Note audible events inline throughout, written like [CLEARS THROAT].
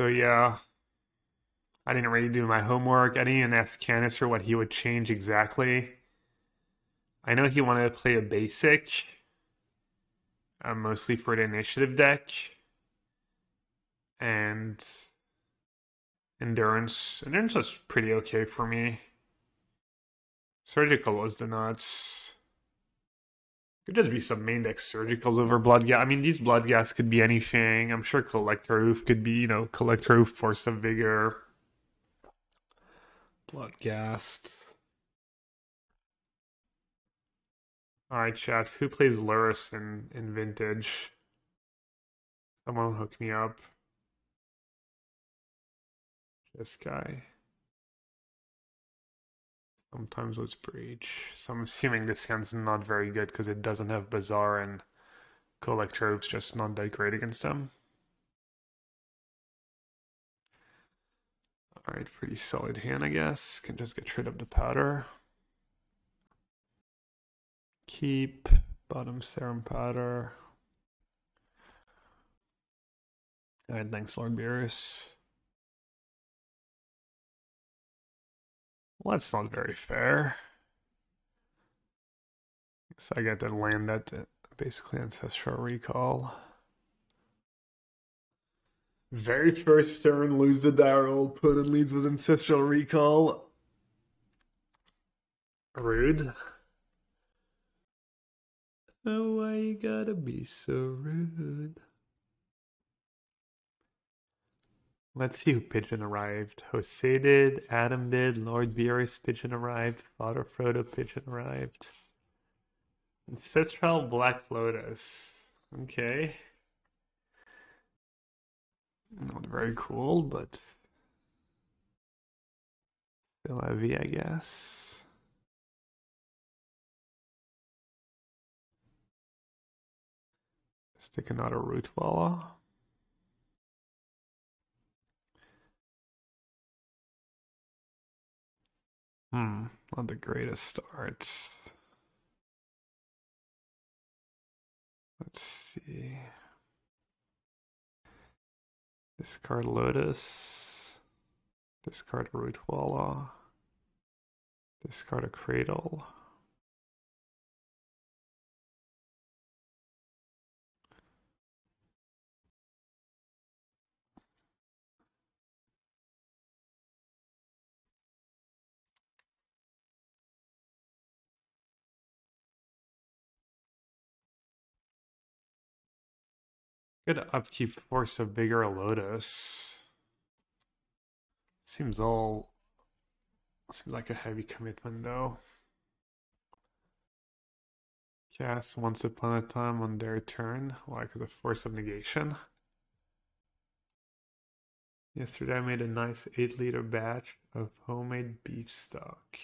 So yeah, I didn't really do my homework. I didn't even ask Canister what he would change exactly. I know he wanted to play a basic, uh, mostly for the initiative deck, and endurance. Endurance was pretty okay for me. Surgical was the nuts. Could just be some main deck surgicals over Bloodghast. I mean, these Bloodghast could be anything. I'm sure Collector Ouphe could be, you know, Collector Ouphe, Force of Vigor, Bloodghast. Alright, chat. Who plays Lurrus in, in Vintage? Someone hook me up. This guy. Sometimes was Breach. So I'm assuming this hand's not very good because it doesn't have Bazaar and Collector Ouphe's just not that great against them. Alright, pretty solid hand, I guess. Can just get rid of the powder. Keep bottom serum powder. Alright, thanks, Lord Beerus. Well, that's not very fair. Guess I get to land that basically ancestral recall. Very first turn, lose the Darrell, put in leads with ancestral recall. Rude. Oh, why you gotta be so rude? Let's see who Pigeon arrived. Jose did, Adam did, Lord Beerus Pigeon arrived, Father Frodo Pigeon arrived. Ancestral Black Lotus. Okay. Not very cool, but still heavy, I guess. Stick another Rootwalla. Hmm, not the greatest starts. Let's see. Discard Lotus. Discard Rootwalla. Discard a Cradle. Good upkeep Force of Vigor Lotus. Seems all seems like a heavy commitment though. Cast once upon a time on their turn. Why? Because of force of negation. Yesterday I made a nice 8 liter batch of homemade beef stock.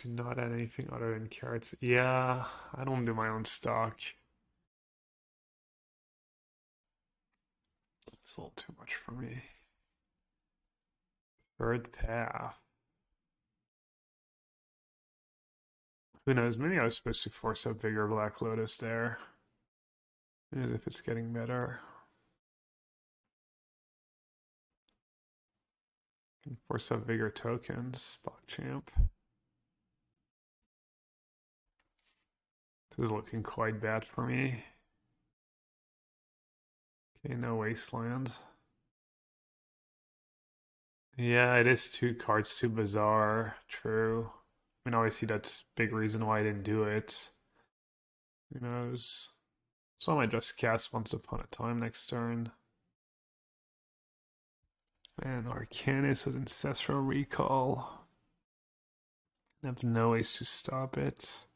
Do not add anything other than carrots. Yeah, I don't do my own stock. It's a little too much for me. Third path. Who knows? Maybe I was supposed to Force of Vigor Black Lotus there. As if it's getting better. Can Force of Vigor tokens, spot champ. This is looking quite bad for me. Okay, no wasteland. Yeah, it is two cards too Bazaar. True. I mean, obviously that's big reason why I didn't do it. Who knows? So I might just cast Once Upon a Time next turn. And Arcanist with Ancestral Recall. I have no ways to stop it.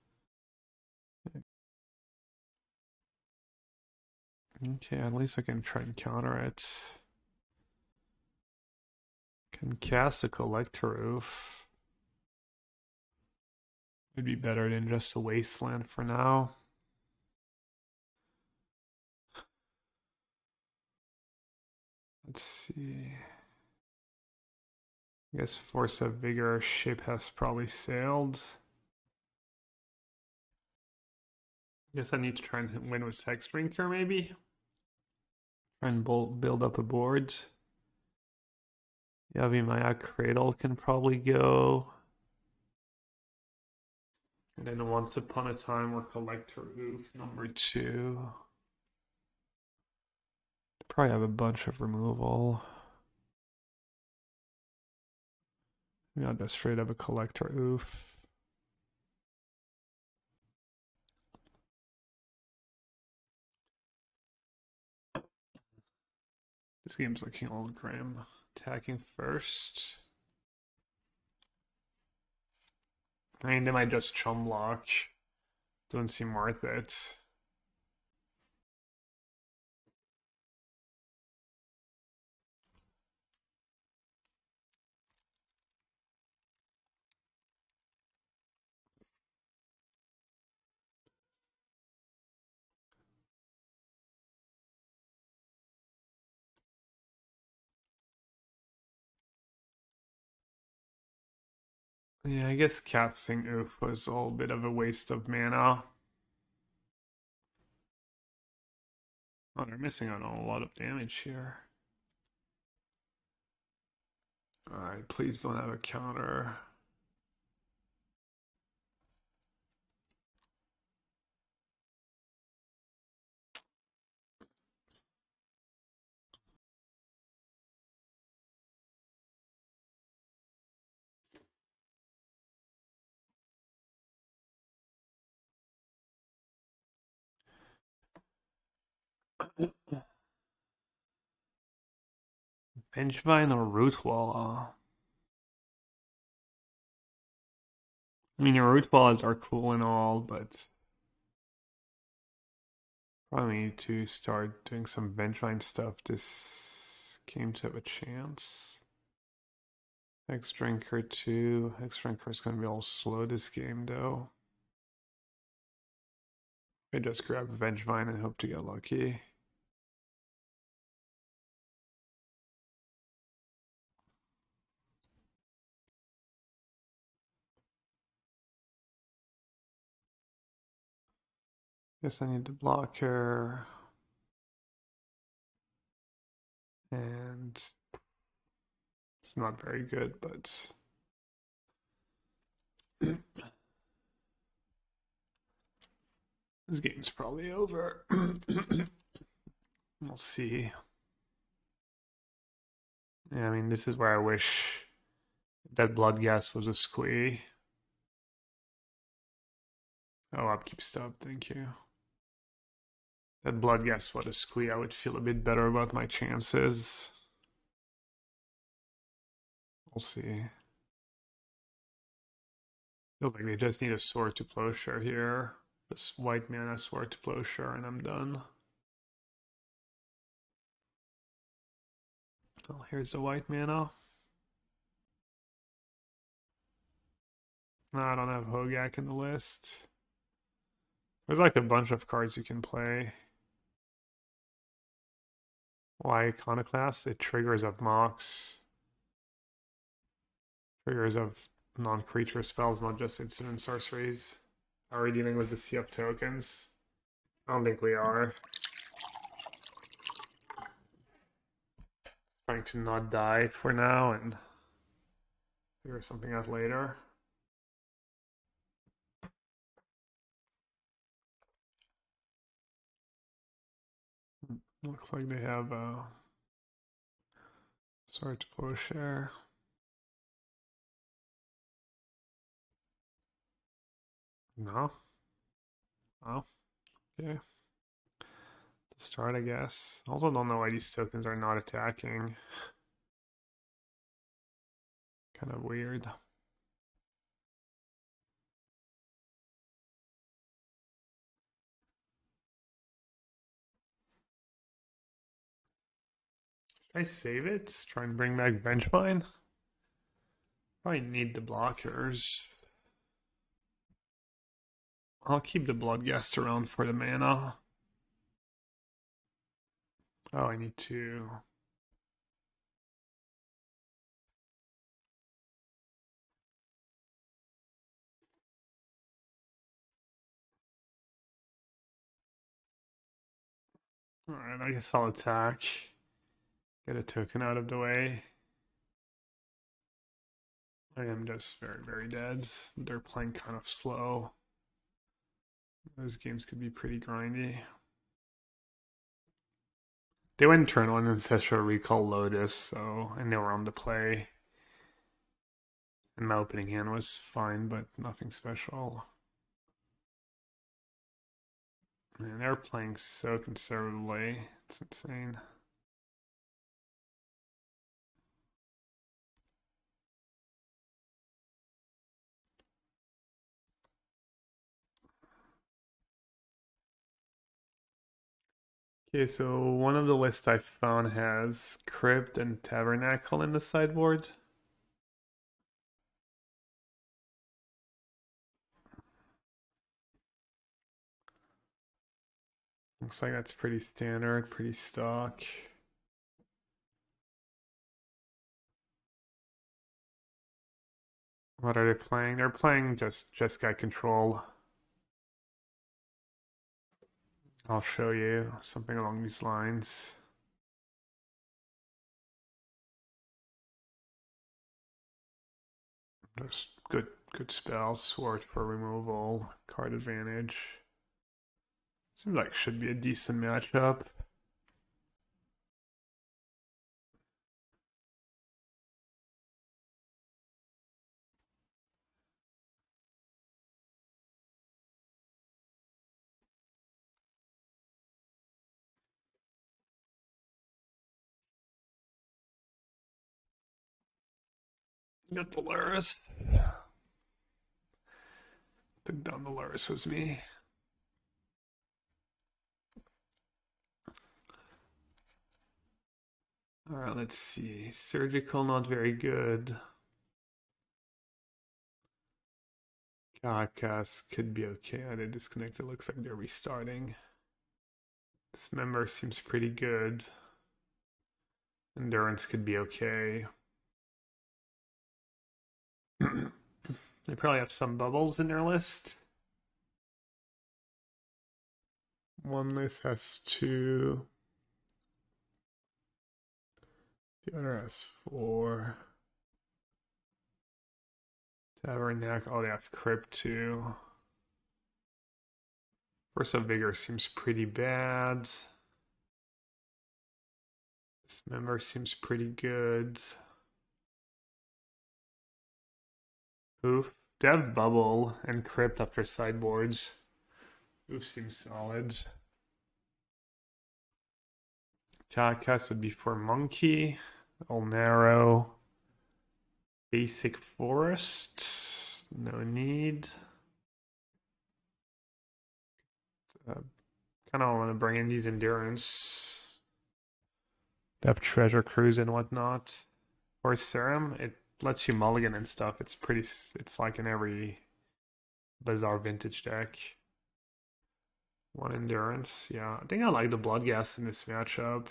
Okay, at least I can try and counter it. Can cast a Collector Ouphe. Would be better than just a Wasteland for now. Let's see. I guess Force of Vigor ship has probably sailed. I guess I need to try and win with Hexdrinker maybe. And build up a board. Yavimaya Cradle can probably go. And then Once Upon a Time or Collector Ouphe number two. Probably have a bunch of removal. Got just straight up a Collector Ouphe. This game's looking all grim. Attacking first. I mean, they might just chum block. Doesn't seem worth it. Yeah, I guess casting Ouphe was a little bit of a waste of mana. Oh, they're missing on a lot of damage here. Alright, please don't have a counter. Vengevine or Rootwall? I mean, your Rootwalls are cool and all, but probably need to start doing some Vengevine stuff this game to have a chance. Hexdrinker 2. Hexdrinker is going to be all slow this game, though. I just grab Vengevine and hope to get lucky. Guess I need the blocker. And it's not very good, but [CLEARS THROAT] this game's probably over. [CLEARS THROAT] we'll see. Yeah, I mean, this is where I wish that Bloodghast was a squee. Oh, upkeep stop, thank you that Bloodghast what a squee, I would feel a bit better about my chances. We'll see. Feels like they just need a sword to plowshare here. This white mana sword to plowshare and I'm done. Well, here's the white mana. No, I don't have Hogaak in the list. There's like a bunch of cards you can play. Why Iconoclast? It triggers of Mox. Triggers of non-creature spells, not just instant sorceries. Are we dealing with the Sea of Tokens? I don't think we are. Trying to not die for now and figure something out later. Looks like they have uh, a Sword to Plowshare. No. Oh. Okay. To start, I guess. Also don't know why these tokens are not attacking. Kind of weird. I save it? Try and bring back Vengevine? Probably need the blockers. I'll keep the Bloodghast around for the mana. Oh, I need to... Alright, I guess I'll attack. Get a token out of the way. I am just very, very dead. They're playing kind of slow. Those games could be pretty grindy. They went turn one Ancestral Recall Lotus, so and they were on the play. And my opening hand was fine, but nothing special. And they're playing so conservatively. It's insane. Okay, so one of the lists I found has Crypt and Tabernacle in the sideboard. Looks like that's pretty standard, pretty stock. What are they playing? They're playing just Jeskai Control. I'll show you something along these lines. Just good good spells, sword for removal, card advantage. Seems like should be a decent matchup. Got the Lurrus. Took down the Lurrus was me. Alright, let's see. Surgical, not very good. Karakas could be okay. I did disconnect. It looks like they're restarting. Dismember seems pretty good. Endurance could be okay. They probably have some bubbles in their list. One list has two. The other has four. Tabernacle. Oh, they have Crypt too. Force of Vigor seems pretty bad. Dismember seems pretty good. Oof. Dev Bubble and Crypt after sideboards. Oof seems solid. Jackass would be for Monkey. All narrow. Basic Forest. No need. Uh, kind of want to bring in these Endurance. Have Treasure Cruise and whatnot. Or Serum. It lets you mulligan and stuff. It's pretty. It's like in every Bazaar vintage deck. One endurance. Yeah, I think I like the Bloodghast in this matchup.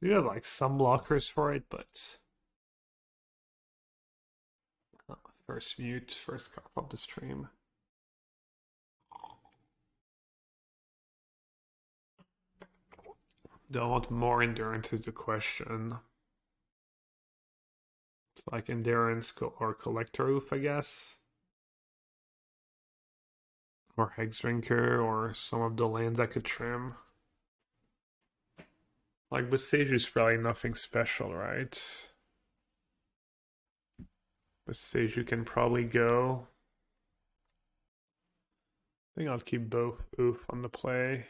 You have like some blockers for it, but oh, first mute, first cough of the stream. Don't want more endurance is the question like endurance or Collector Ouphe, I guess. Or Hex Drinker, or some of the lands I could trim. Like is probably nothing special, right? Boseiju can probably go. I think I'll keep both oof on the play.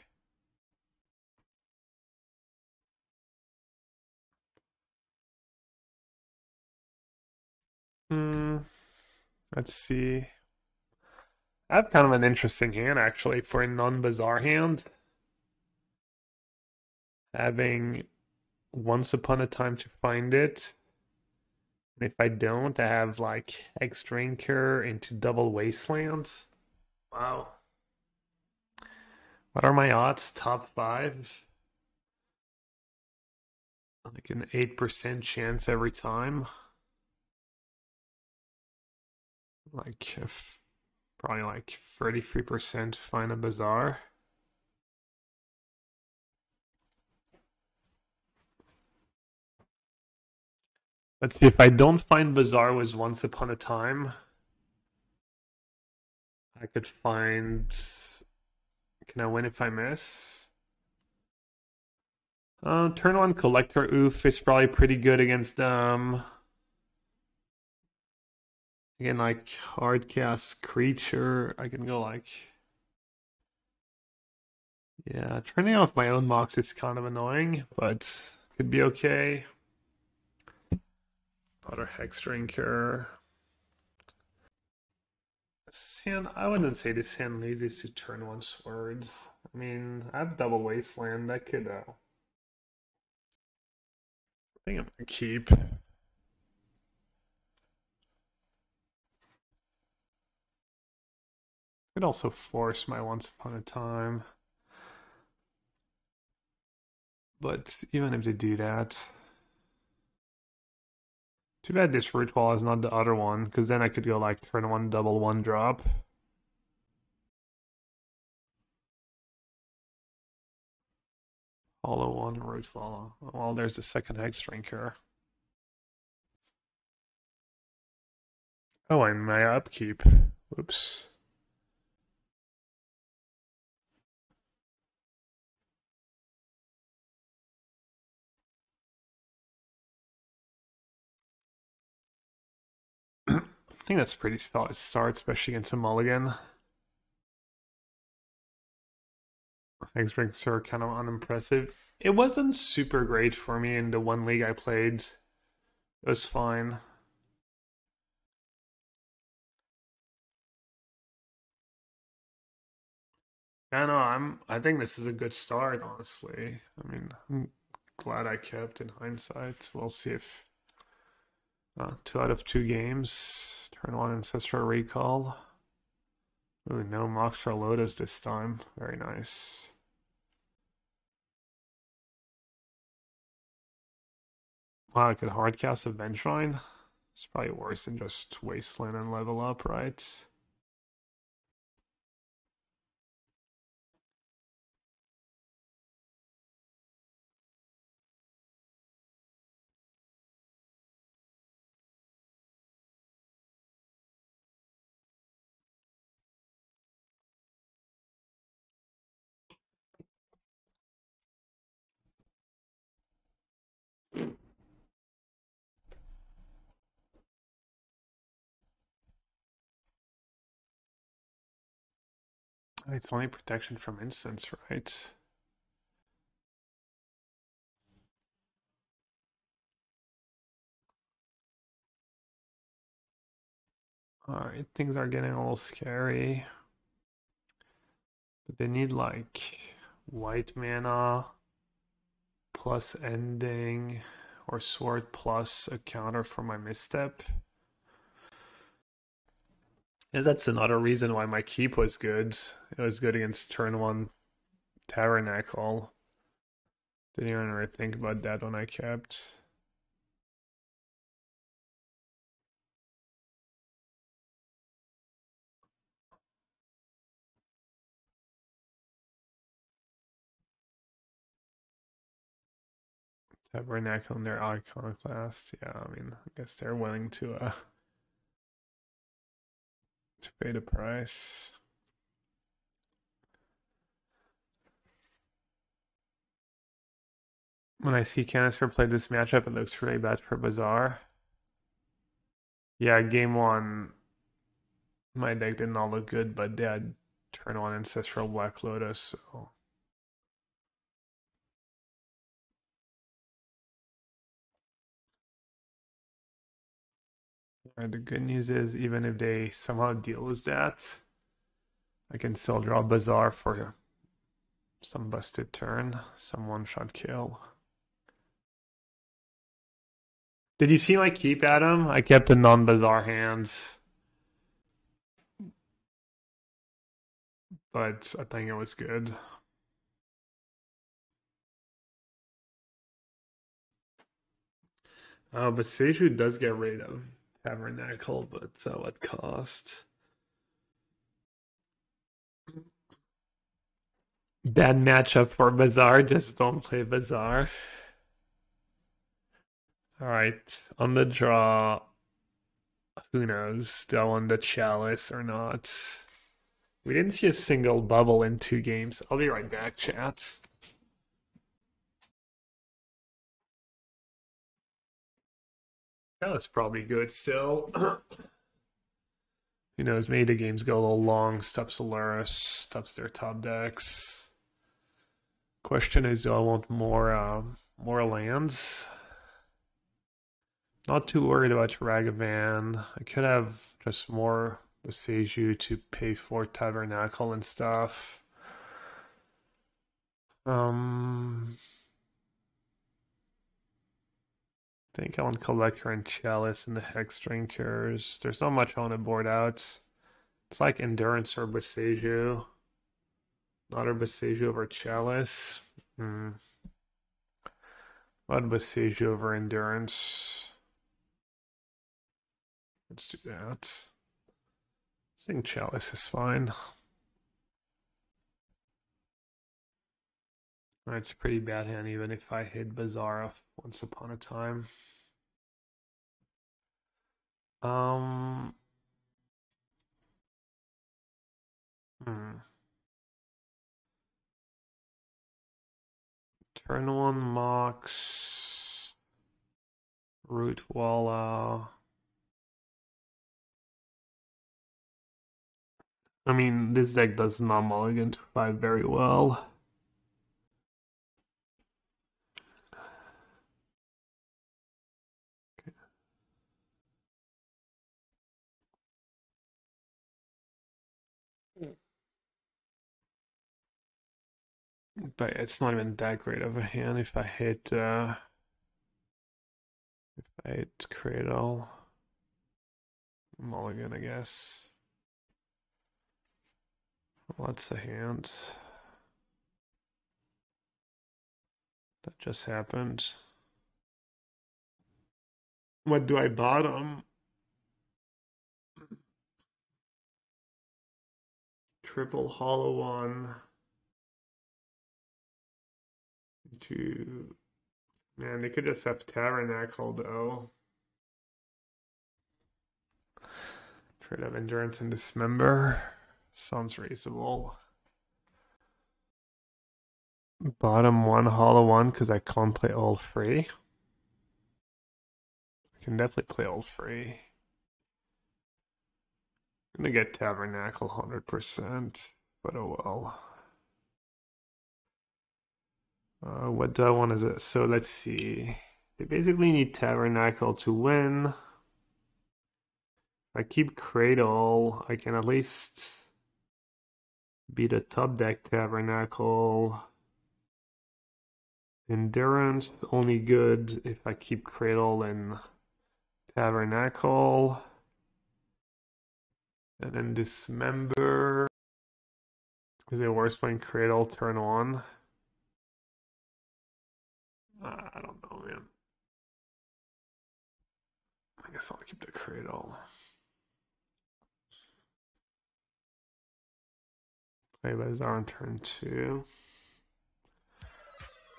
Hmm. Let's see. I have kind of an interesting hand actually for a non-Bazaar hand. Having once upon a time to find it. And if I don't, I have like Hexdrinker into double wastelands. Wow. What are my odds? Top five? Like an 8% chance every time like probably like 33% find a bazaar. Let's see if I don't find Bazaar was once upon a time. I could find can I win if I miss? Uh, turn on Collector Ouphe is probably pretty good against um Again, like hard cast creature, I can go like. Yeah, turning off my own Mox is kind of annoying, but could be okay. Potter Hex Drinker. Sand, I wouldn't say this hand loses to turn one swords. I mean, I have double wasteland. That could, uh, I think I'm gonna keep. Could also force my once upon a time. But even if they do that, too bad this root wall is not the other one, because then I could go like turn one double one drop. Hollow one root wall. Well, there's the second Hexdrinker. Oh, and my upkeep. Whoops. Think that's a pretty solid start, especially against a mulligan. Hexdrinkers are kind of unimpressive. It wasn't super great for me in the one league I played. It was fine. I know, I'm I think this is a good start, honestly. I mean, I'm glad I kept in hindsight. We'll see if uh, two out of two games. Turn one Ancestral Recall. Ooh, no Moxar Lotus this time. Very nice. Wow, I could hardcast a Vengevine. It's probably worse than just Wasteland and level up, right? It's only protection from instants, right? Alright, things are getting a little scary. But they need like white mana plus ending or sword plus a counter for my misstep. And that's another reason why my keep was good. It was good against turn one Tabernacle. Didn't even really think about that when I kept. Tabernacle in their iconoclast. Yeah, I mean, I guess they're willing to uh to pay the price. When I see Canister play this matchup, it looks really bad for Bazaar. Yeah, game one, my deck did not all look good, but they had turn one Ancestral Black Lotus, so. Right, the good news is, even if they somehow deal with that, I can still draw Bazaar for some busted turn, some one-shot kill. Did you see my keep, Adam? I kept a non-Bazaar hands. But I think it was good. Uh, but Seju does get rid of Tabernacle, but at what cost? Bad matchup for Bazaar, just don't play Bazaar. All right, on the draw. Who knows? Still on the chalice or not? We didn't see a single bubble in two games. I'll be right back, chats. That was probably good still. [CLEARS THROAT] Who knows? Maybe the games go a little long. Stops Solaris, stops their top decks. Question is, do I want more uh, more lands? Not too worried about Ragavan. I could have just more Boseiju to pay for Tabernacle and stuff. Um, I think I want Collector and Chalice and the Hex Drinkers. There's not much on the board out. It's like Endurance or Boseiju. Not a over Chalice. Hmm. Not Boseiju over Endurance. Let's do that. I think Chalice is fine. It's a pretty bad hand, even if I hit Bazaar once upon a time. Um. Hmm. Turn one Mox. Rootwalla. I mean, this deck does not mulligan to 5 very well. But it's not even that great of a hand if I hit uh if I hit Cradle. Mulligan, I guess. What's the hand? That just happened. What do I bottom? Triple hollow one. Two. Man, they could just have Tabernacle though. Trade of Endurance and Dismember. Sounds reasonable. Bottom one, hollow one, because I can't play all free. I can definitely play all free. I'm gonna get Tabernacle 100%, but oh well. Uh, what do I want is it? So let's see. They basically need Tabernacle to win. If I keep Cradle, I can at least beat a top deck tabernacle. Endurance, only good if I keep Cradle and Tabernacle. And then Dismember. Is it worse playing Cradle turn on? I don't know, man. I guess I'll keep the Cradle. Play are on turn two.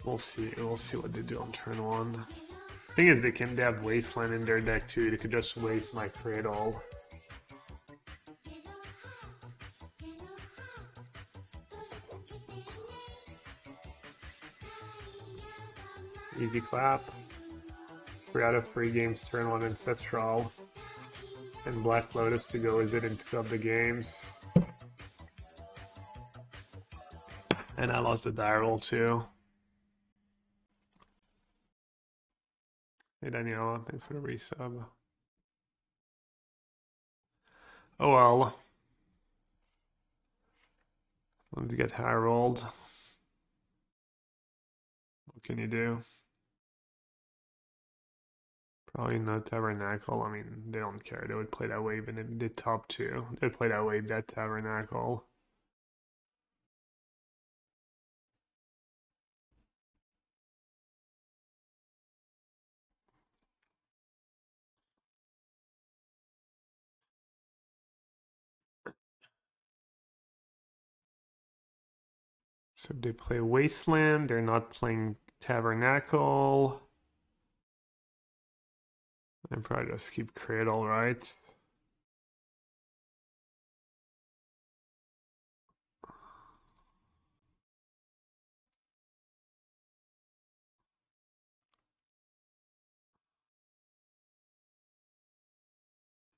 We'll see. We'll see what they do on turn one. Thing is, they can they have Wasteland in their deck too. They could just waste my Cradle. Easy clap. Three out of three games, turn one Ancestral. And Black Lotus to go is it into the games. And I lost a die roll too. Hey Daniela, thanks for the resub. Oh well. Let's get high rolled. What can you do? Oh, Probably no tabernacle. I mean, they don't care. They would play that way and it did top two. They'd play that way that tabernacle. So they play Wasteland, they're not playing Tabernacle. I probably just keep cradle, right?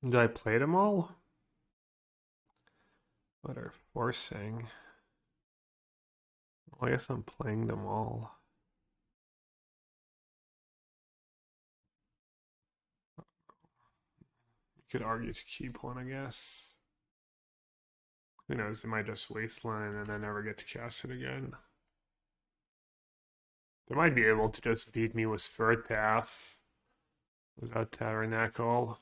Did I play them all? What are forcing? Well, I guess I'm playing them all. Could argue to keep one, I guess. Who knows, they might just wasteland and then never get to cast it again. They might be able to just beat me with third path without Tabernacle.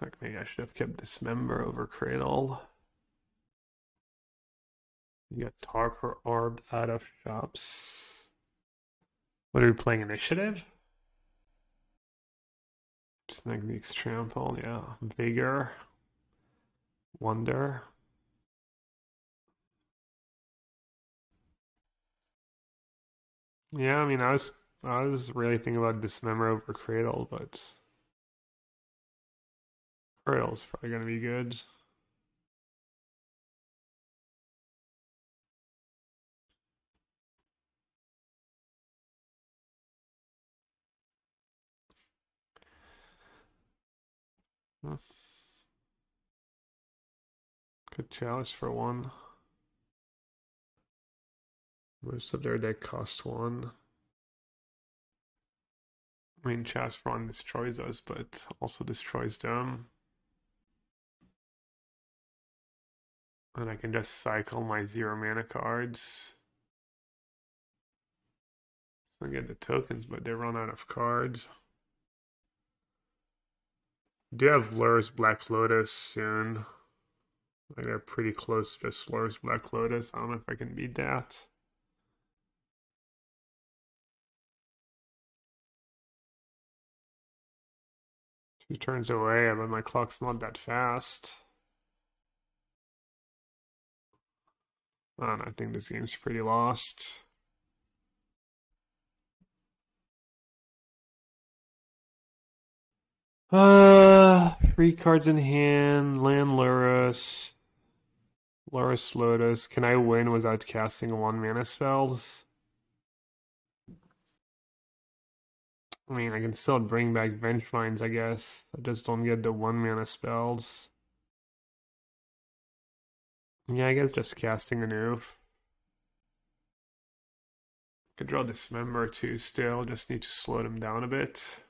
Like maybe I should have kept Dismember over Cradle. You got Tarper Orb out of shops. What are we playing? Initiative? Snag the Trample, yeah. Vigor. Wonder. Yeah, I mean, I was I was really thinking about Dismember over Cradle, but Cradle's probably gonna be good. Good chalice for one. Most of their deck cost one. I mean, chalice for one destroys us, but also destroys them. And I can just cycle my zero mana cards. So I get the tokens, but they run out of cards. Do have Lurrus Black Lotus soon. Like they're pretty close to Lurrus Black Lotus. I don't know if I can beat that. Two turns away, but my clock's not that fast. And I think this game's pretty lost. Uh, three cards in hand, land Lurrus, Lurrus Lotus. Can I win without casting one mana spells? I mean, I can still bring back Vengevines, I guess. I just don't get the one mana spells. Yeah, I guess just casting a noof. Could draw Dismember too still, just need to slow them down a bit.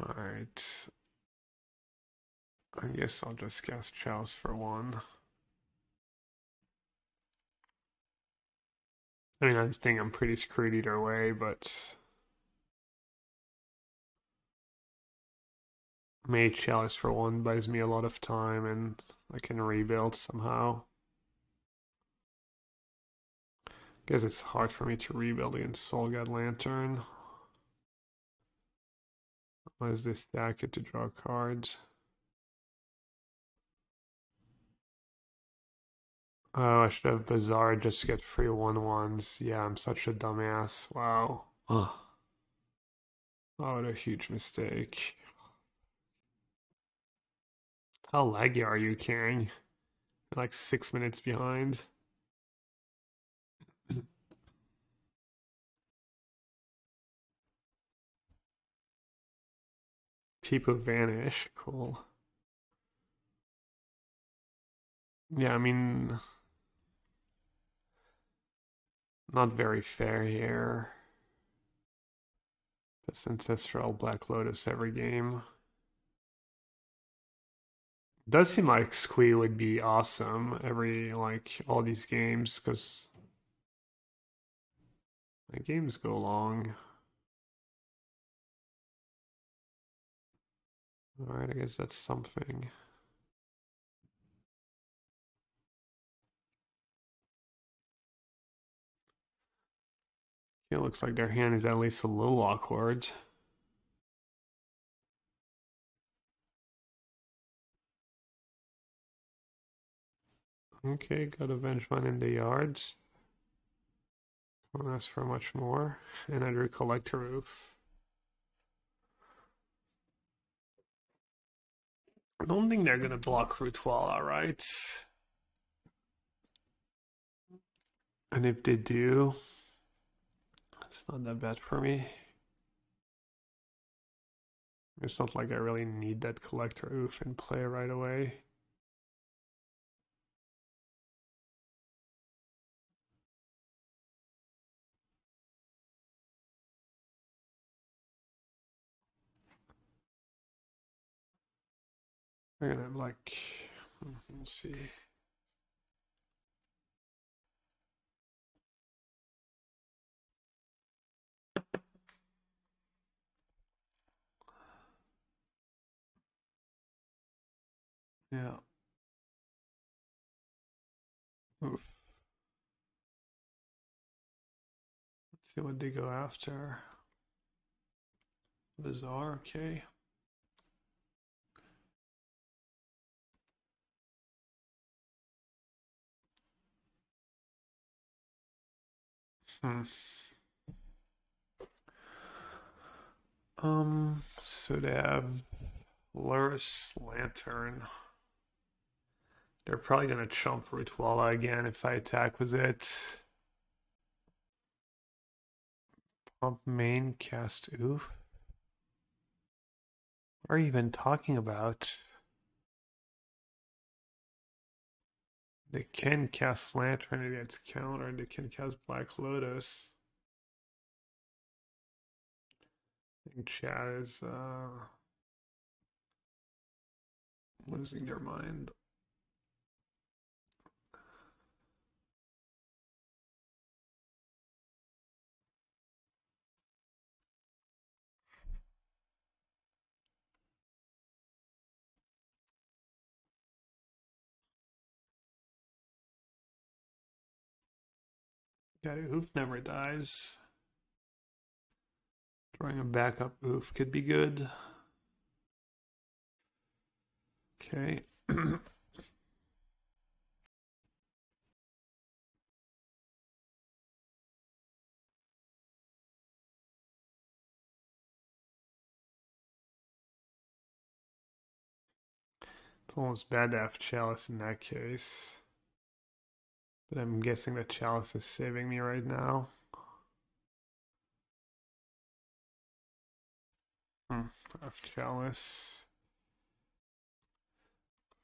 Alright. I guess I'll just cast Chalice for one. I mean, I just think I'm pretty screwed either way, but... Mage Chalice for one buys me a lot of time and I can rebuild somehow. Guess it's hard for me to rebuild against Soul God Lantern. What is this stack it to draw cards? Oh, I should have Bazaar just to get free one ones. Yeah, I'm such a dumbass. Wow. Oh, what a huge mistake. How laggy are you, King? like six minutes behind. People vanish. Cool. Yeah, I mean, not very fair here. This Ancestral Black Lotus every game. Does seem like Squee would be awesome every like all these games because my games go long. All right, I guess that's something. It looks like their hand is at least a little awkward. Okay, got a Vengeful in the yards. Won't ask for much more. And I drew Collector Ouphe. I don't think they're gonna block Rootwalla, right? And if they do, it's not that bad for me. It's not like I really need that Collector Ouphe in play right away. We're gonna like, let's see. Yeah. Oof. Let's see what they go after. Bizarre, okay. Hmm. Um, so they have Lurrus Lantern. They're probably gonna chump Rootwalla again if I attack with it. Pump main cast Ouphe. What are you even talking about? They can cast Lantern against counter, and they can cast Black Lotus. I think chat is uh, losing their mind. Got it. Hoof never dies. Drawing a backup hoof could be good. Okay. [CLEARS THROAT] Almost bad to have Chalice in that case. But I'm guessing that Chalice is saving me right now. Hmm, Chalice.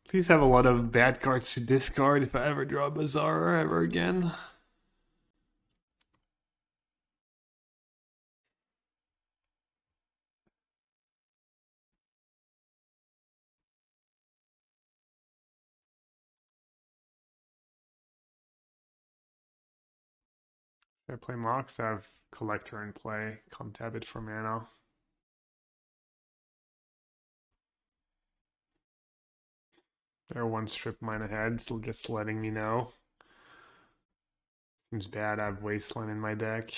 Please have a lot of bad cards to discard if I ever draw Bazaar ever again. I play Mox? I have Collector in play. Come tap it for mana. They're one strip mine ahead, so just letting me know. Seems bad, I have Wasteland in my deck.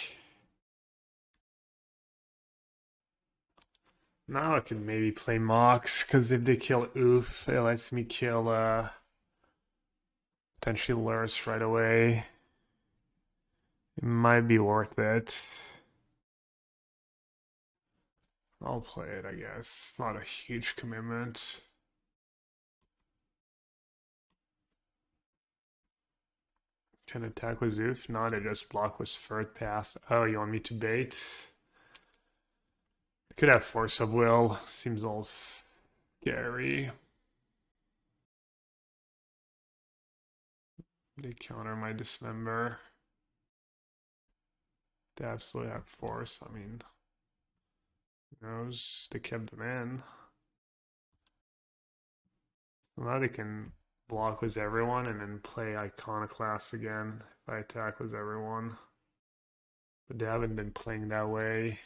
Now I can maybe play Mox, because if they kill Ouphe, it lets me kill, uh, potentially Lurrus right away. It might be worth it. I'll play it, I guess. It's not a huge commitment. Can attack with Ouphe? Not, I just block with third pass. Oh, you want me to bait? Could have Force of Will. Seems all scary. They counter my Dismember. They absolutely have Force. I mean, who knows? They kept them in. So now they can block with everyone and then play Iconoclast again if I attack with everyone. But they haven't been playing that way.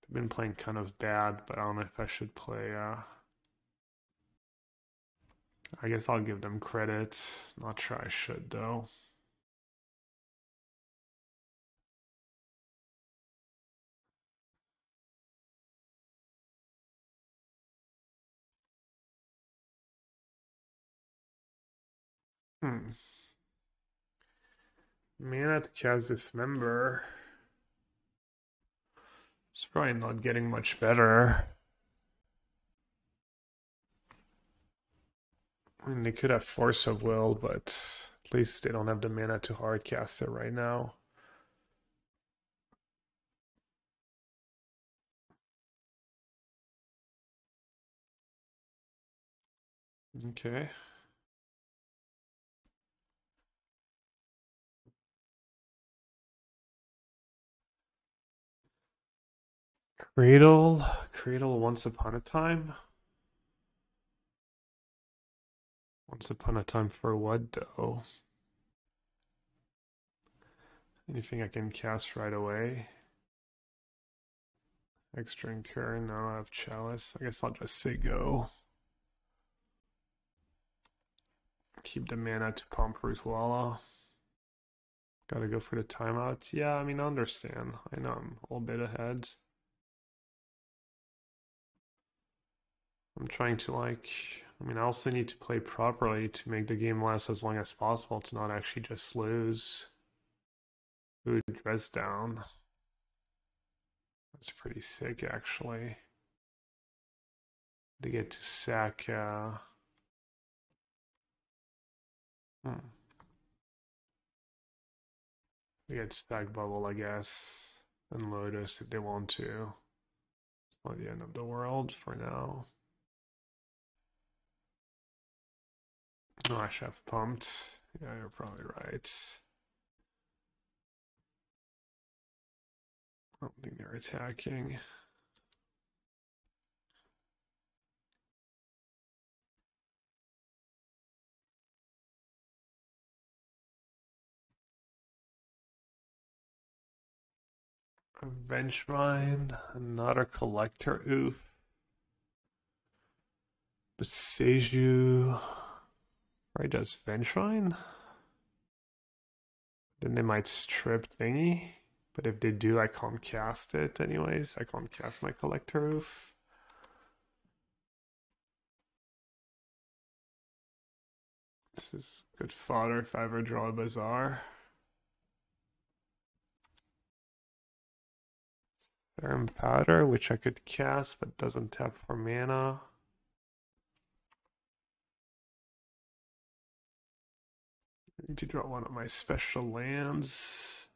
They've been playing kind of bad, but I don't know if I should play. Uh... I guess I'll give them credit. Not sure I should though. Hmm. Mana to cast Dismember. It's probably not getting much better. I mean, they could have Force of Will, but at least they don't have the mana to hardcast it right now. Okay. Cradle, Cradle once upon a time. Once upon a time for what though? Anything I can cast right away? Extra incur, no, I have chalice. I guess I'll just say go. Keep the mana to pump Rootwalla. Gotta go for the timeout. Yeah, I mean, I understand. I know I'm a little bit ahead. I'm trying to like, I mean, I also need to play properly to make the game last as long as possible to not actually just lose. Ooh, dress down. That's pretty sick, actually. To get to sack, uh... Hmm. They get stack bubble, I guess, and Lotus if they want to. It's not the end of the world for now. Oh, I should have pumped. Yeah, you're probably right. I don't think they're attacking. Vengevine, another collector, Ouphe. Boseiju, right, does Vengevine? Then they might strip thingy. But if they do, I can't cast it anyways. I can't cast my collector Ouphe. This is good fodder if I ever draw a bazaar. Serum Powder, which I could cast, but doesn't tap for mana. Need to draw one of my special lands.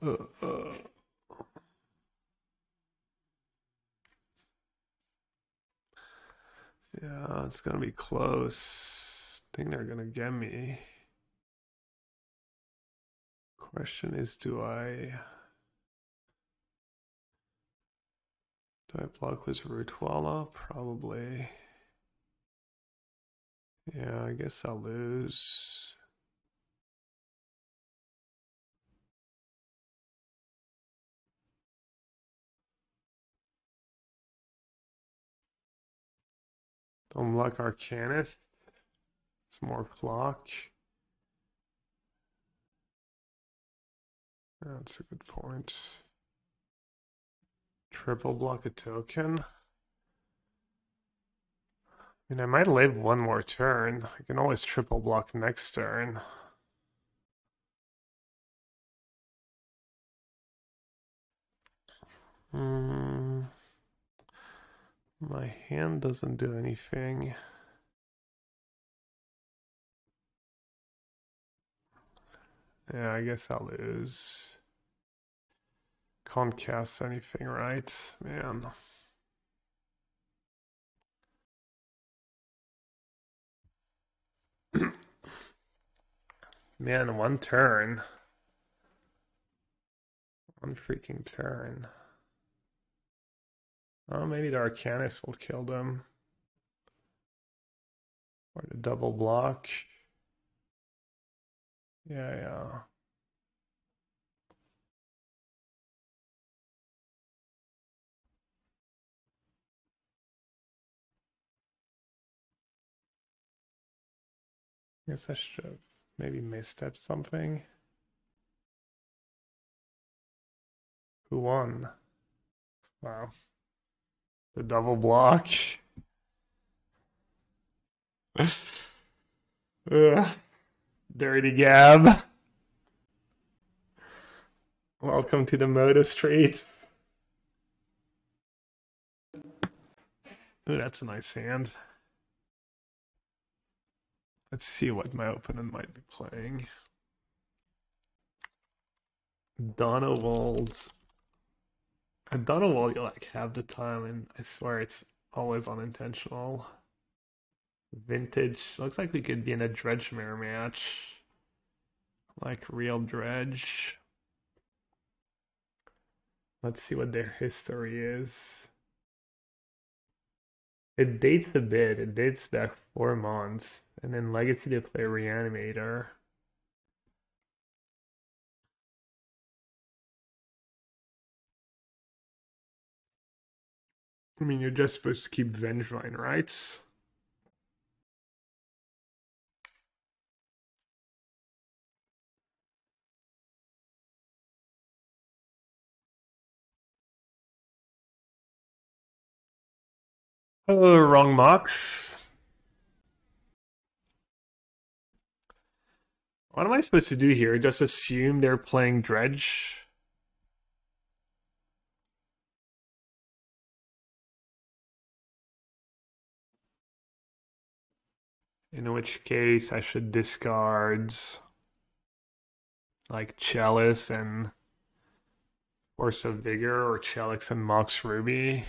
Uh, uh. Yeah, it's gonna be close. I think they're gonna get me. Question is, do I do I block with Rootwalla? Probably. Yeah, I guess I'll lose. Don't Unlock Arcanist. It's more clock. That's a good point. Triple block a token. I mean, I might live one more turn. I can always triple block next turn. Hmm. My hand doesn't do anything. Yeah, I guess I'll lose. Can't cast anything, right? Man. [COUGHS] Man, one turn. One freaking turn. Oh, maybe the Arcanist will kill them. Or the double block. Yeah, yeah. Guess I should have maybe misstepped something. Who won? Wow. The double block. [LAUGHS] Ugh. Dirty Gab. Welcome to the Moto Streets. Ooh, that's a nice hand. Let's see what my opponent might be playing. Donald. At Donald, you like have the time, and I swear it's always unintentional. Vintage. Looks like we could be in a Dredgemere match. Like real Dredge. Let's see what their history is. It dates a bit. It dates back four months. And then Legacy to play Reanimator. I mean, you're just supposed to keep Vengevine, right? Oh, wrong marks. What am I supposed to do here? Just assume they're playing Dredge? In which case I should discard like Chalice and Force of Vigor or Chalice and Mox Ruby.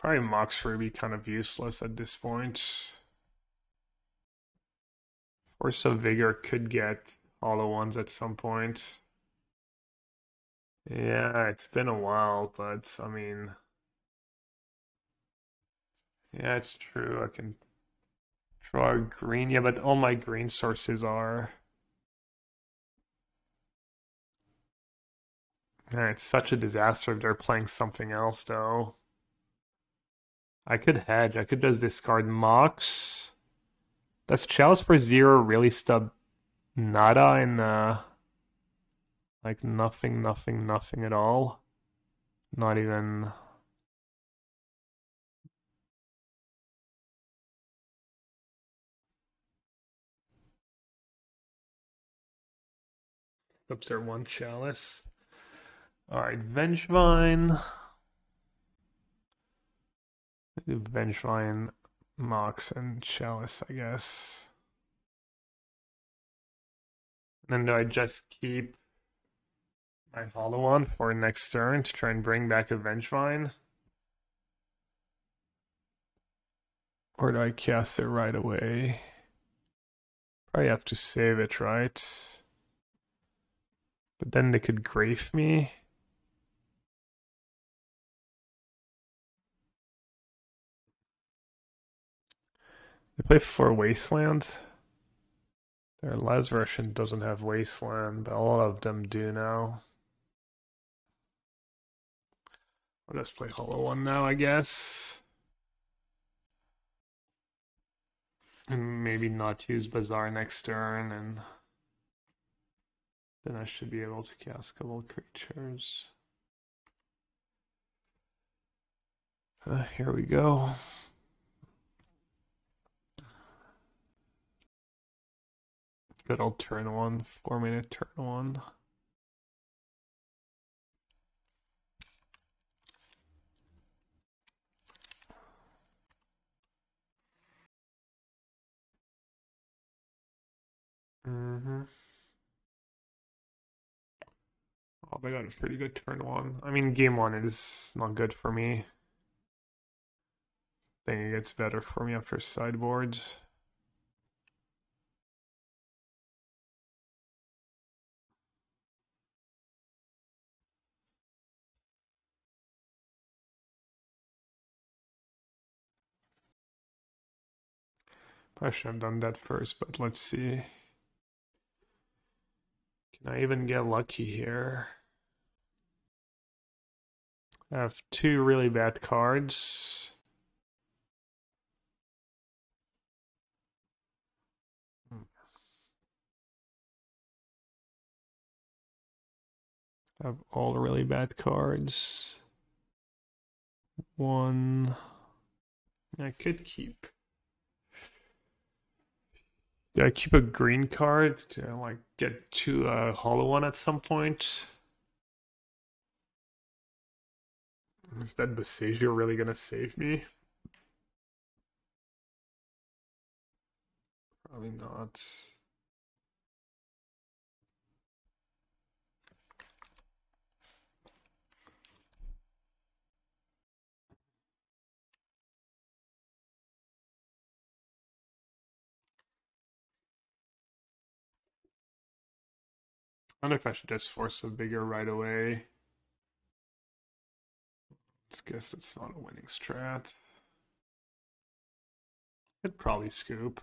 Probably Mox Ruby kind of useless at this point. Force of Vigor could get hollow ones at some point. Yeah, it's been a while, but I mean, yeah, it's true. I can draw green. Yeah, but all my green sources are. Yeah, it's such a disaster if they're playing something else, though. I could hedge. I could just discard Mox. Does Chalice for zero really stub nada in uh like nothing, nothing, nothing at all? Not even Oops, there one chalice. Alright, Vengevine. Vengevine, Mox, and Chalice, I guess. And then do I just keep my hollow one for next turn to try and bring back a Vengevine? Or do I cast it right away? Probably have to save it, right? But then they could grafe me. They play for Wasteland. Their last version doesn't have Wasteland, but a lot of them do now. I'll just play Hollow One now, I guess. And maybe not use Bazaar next turn, and then I should be able to cast a couple creatures. Uh, here we go. Good old turn one, four minute turn one. Mm-hmm. Oh, they got a pretty good turn one. I mean, game one is not good for me. I think it gets better for me after sideboards. I should have done that first, but let's see. Can I even get lucky here? I have two really bad cards. I have all really bad cards. One. I could keep. Yeah, I keep a green card to like get to a hollow one at some point. Is that Boseiju really gonna save me? Probably not. Wonder if I should just Force of Vigor right away. Let's guess it's not a winning strat. I'd probably scoop.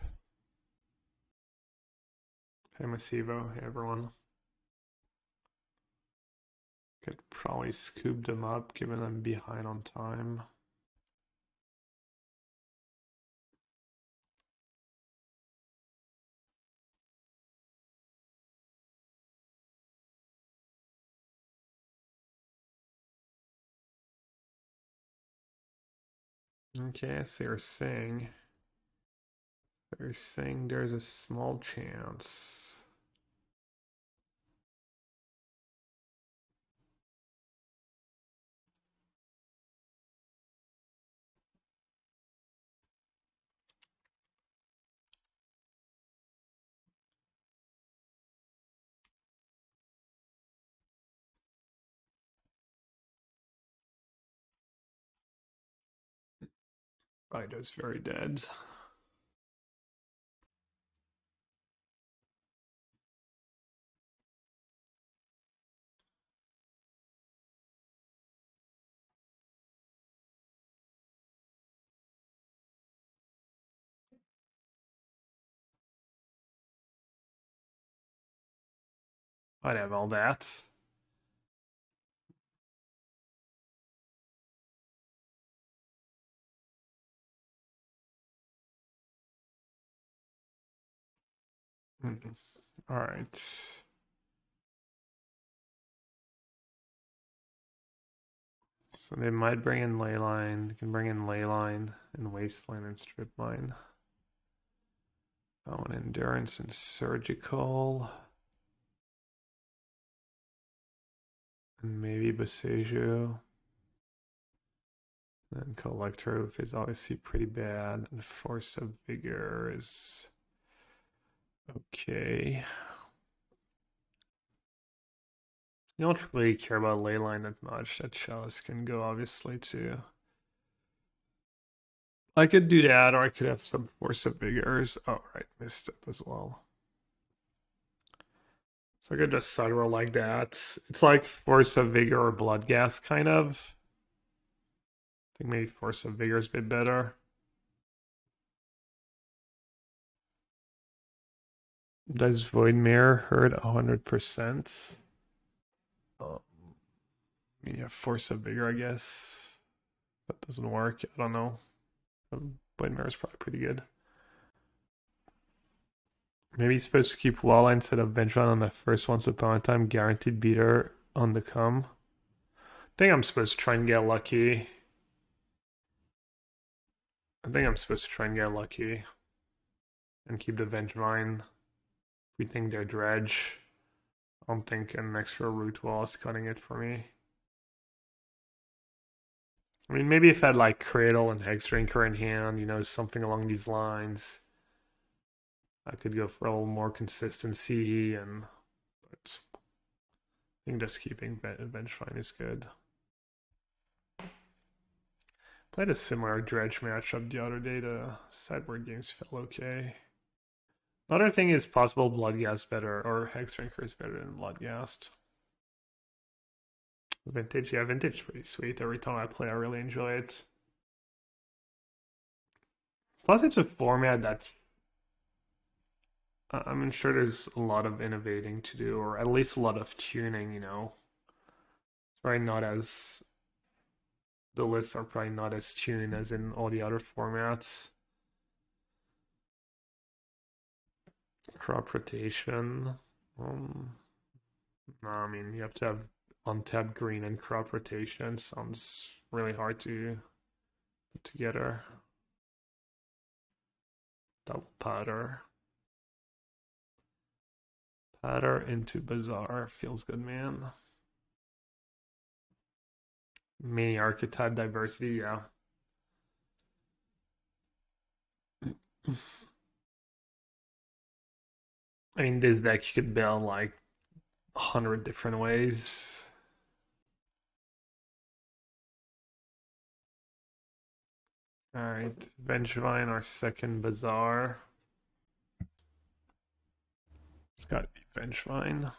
Hey Masivo, hey everyone. Could probably scoop them up given I'm behind on time. Okay, so you're saying they're saying there's a small chance. Ida's very dead. I'd have all that. All right. So they might bring in Leyline. You can bring in Leyline and Wasteland and Strip Mine. Oh, and Endurance and Surgical. And maybe Boseiju. Then Collector is obviously pretty bad. And Force of Vigor is okay. You don't really care about Leyline that much. That Chalice can go obviously too. I could do that, or I could have some Force of Vigors. Oh, right, Misstep as well. So I could just side like that. It's like Force of Vigor or Bloodghast, kind of. I think maybe Force of Vigor is a bit better. Does Void Mirror hurt 100%? Um, yeah, Force of Vigor, I guess. That doesn't work. I don't know. Um, Void Mirror is probably pretty good. Maybe he's supposed to keep Walla instead of Vengevine on the first Once Upon a Time guaranteed beater on the come. I think I'm supposed to try and get lucky. I think I'm supposed to try and get lucky. And keep the Vengevine. We think they're dredge. I don't think an extra root wall is cutting it for me. I mean, maybe if I had like Cradle and Hexdrinker in hand, you know, something along these lines, I could go for a little more consistency. And but I think just keeping Vengevine is good. Played a similar dredge matchup the other day. The sideboard games felt okay. Another thing is possible Bloodghast better, or Hexdrinker is better than Bloodghast. Vintage, yeah, Vintage pretty sweet. Every time I play, I really enjoy it. Plus, it's a format that's. I'm sure there's a lot of innovating to do, or at least a lot of tuning, you know. It's probably not as. The lists are probably not as tuned as in all the other formats. Crop rotation. Um, no, I mean you have to have untapped green and crop rotation sounds really hard to put together. Double powder. Powder into Bazaar. Feels good, man. Mini archetype diversity, yeah. [CLEARS THROAT] I mean, this deck you could build like a hundred different ways. All right, Vengevine, our second Bazaar. It's got to be Vengevine.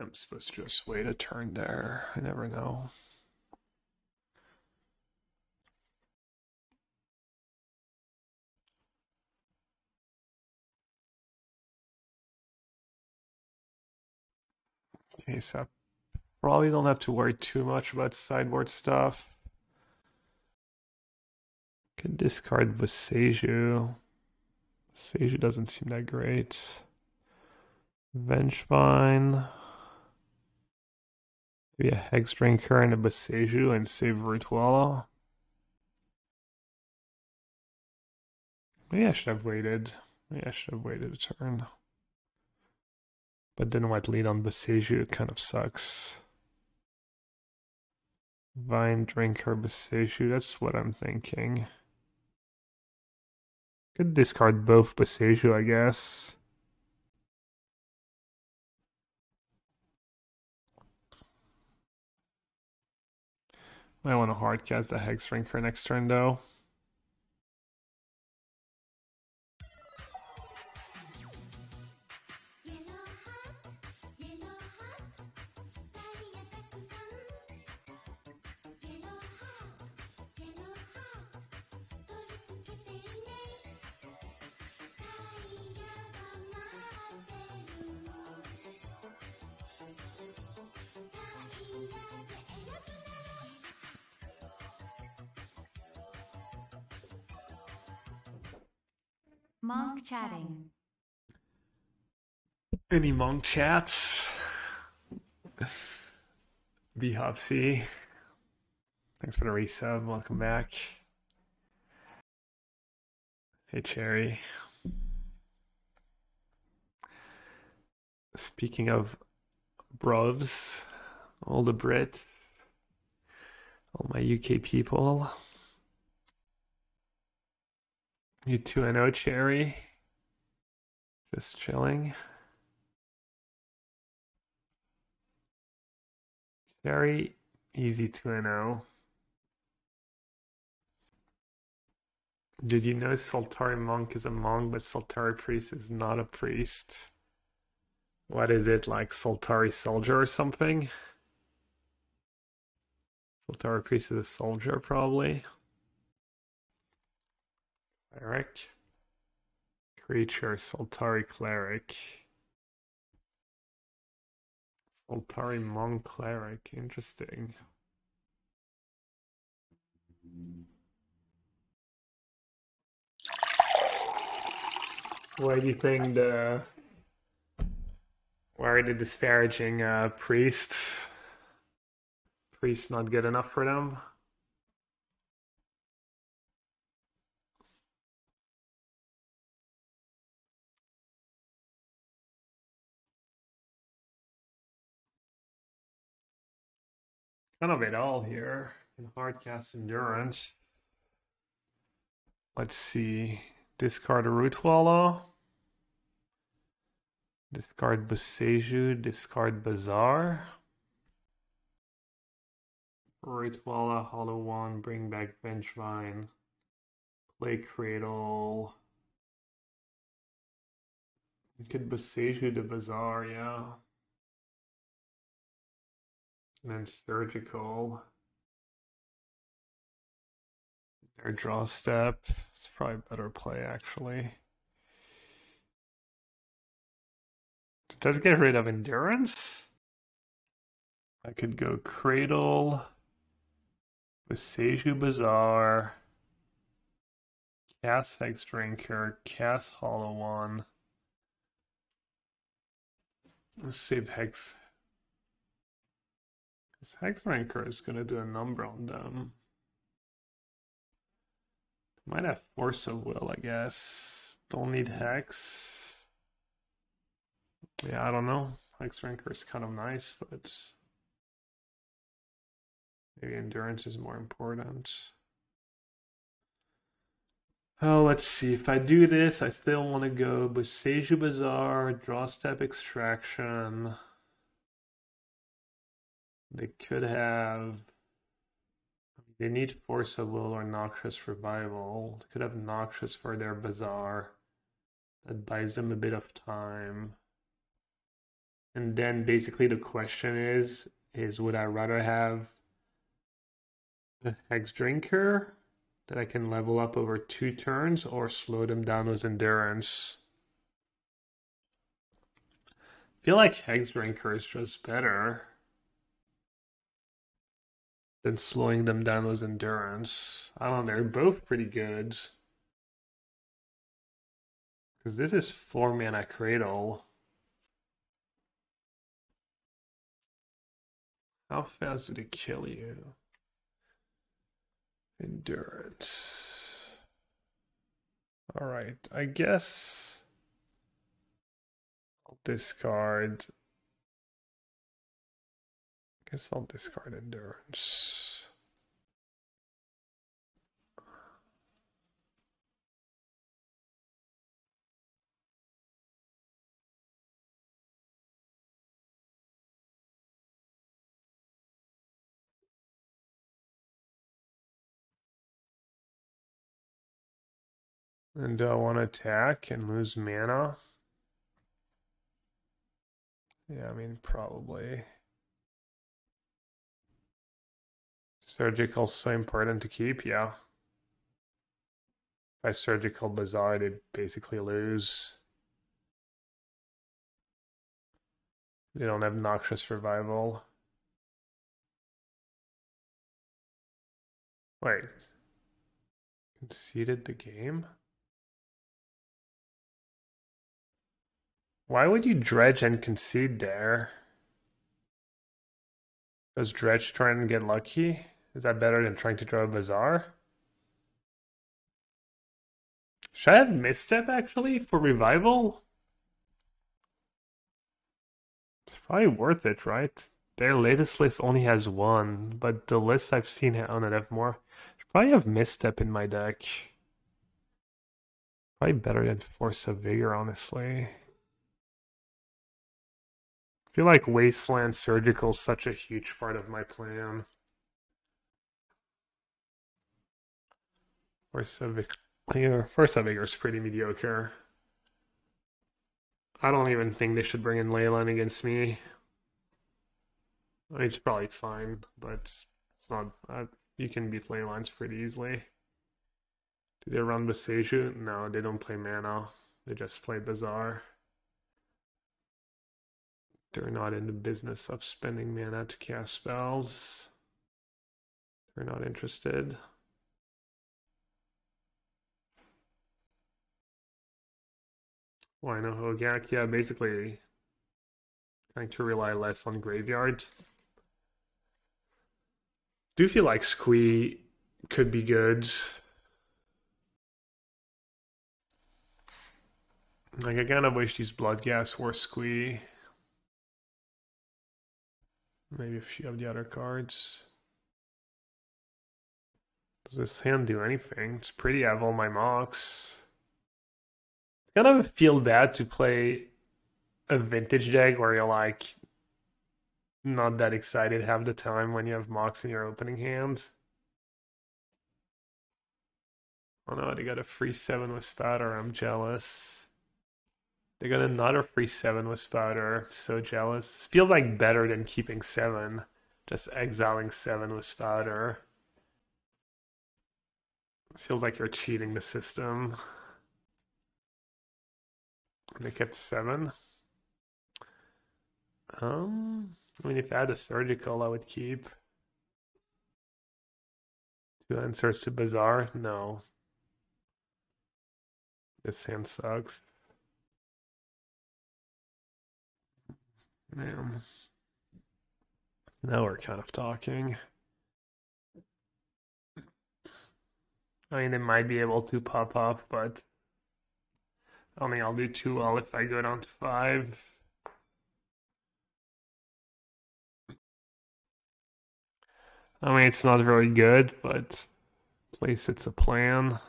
I'm supposed to just wait a turn there. I never know. Okay, so probably don't have to worry too much about sideboard stuff. Can discard Boseiju. Boseiju doesn't seem that great. Vengevine. Maybe a Hexdrinker current of Boseiju and save Rootwalla. Maybe I should have waited. Maybe I should have waited a turn. But then what lead on Boseiju kind of sucks. Vine, Drinker, Boseiju, that's what I'm thinking. Could discard both Boseiju, I guess. I want to hardcast the Hexdrinker next turn though. Chatting. Any monk chats? BHopsy. Thanks for the resub. Welcome back. Hey, Cherry. Speaking of bruvs, all the Brits, all my UK people. You 2 and 0 Cherry. Just chilling. Very easy 2 and 0. Did you know Soltari Monk is a monk, but Soltari Priest is not a priest? What is it, like Soltari Soldier or something? Soltari Priest is a soldier, probably. Cleric. Creature, Soltari Cleric. Soltari Monk Cleric, interesting. Why do you think the why are they disparaging uh, priests? Priests not good enough for them? Kind of it all here in hardcast endurance. Let's see. Discard a Rootwalla. Discard Boseiju. Discard Bazaar. Rootwalla, Hollow One, bring back Vengevine. Play Cradle. You could Boseiju the Bazaar, yeah. And then surgical. Their draw step. It's probably better play actually. Does get rid of endurance? I could go cradle. Boseiju Bazaar. Cast Hexdrinker. Cast Hollow One. Let's save Hex. This Hexdrinker is going to do a number on them. Might have Force of Will, I guess. Don't need Hex. Yeah, I don't know. Hexdrinker is kind of nice, but maybe Endurance is more important. Oh, let's see. If I do this, I still want to go Boseiju Bazaar, Draw Step Extraction. They could have. They need Force of Will or Noxious Revival. They could have Noxious for their Bazaar. That buys them a bit of time. And then basically the question is, is would I rather have a Hexdrinker that I can level up over two turns or slow them down with Endurance? I feel like Hexdrinker is just better than slowing them down was endurance. I don't know, they're both pretty good. Because this is 4 mana Cradle. How fast did it kill you? Endurance. Alright, I guess I'll discard Guess I'll discard endurance. And do I want to attack and lose mana? Yeah, I mean, probably. Surgical so important to keep, yeah. By surgical bazaar, they basically lose. They don't have noxious revival. Wait. Conceded the game? Why would you dredge and concede there? Does dredge try and get lucky? Is that better than trying to draw a bazaar? Should I have misstep actually for revival? It's probably worth it, right? Their latest list only has one, but the list I've seen on it have more. Should probably have misstep in my deck. Probably better than Force of Vigor, honestly. I feel like Wasteland Surgical is such a huge part of my plan. Vigor, Force of is pretty mediocre. I don't even think they should bring in Leyline against me. It's probably fine, but it's not. Uh, you can beat Leylines pretty easily. Do they run Boseiju? No, they don't play mana. They just play Bazaar. They're not in the business of spending mana to cast spells. They're not interested. No Hogaak? Yeah, basically trying to rely less on graveyard. Do feel like Squee could be good. Like I kind of wish these Bloodghast were Squee. Maybe a few of the other cards. Does this hand do anything? It's pretty. I have all my Mox kind of feel bad to play a vintage deck where you're like not that excited half the time when you have Mox in your opening hand. Oh no, they got a free 7 with Spatter. I'm jealous. They got another free 7 with Spatter. So jealous. Feels like better than keeping 7. Just exiling 7 with Spatter. Feels like you're cheating the system. They kept seven. Um, I mean, if I had a surgical, I would keep. Two answers to Bazaar? No. This hand sucks. Man. Now we're kind of talking. I mean, it might be able to pop up, but I think I'll do too well if I go down to five. I mean, it's not very good, but at least it's a plan.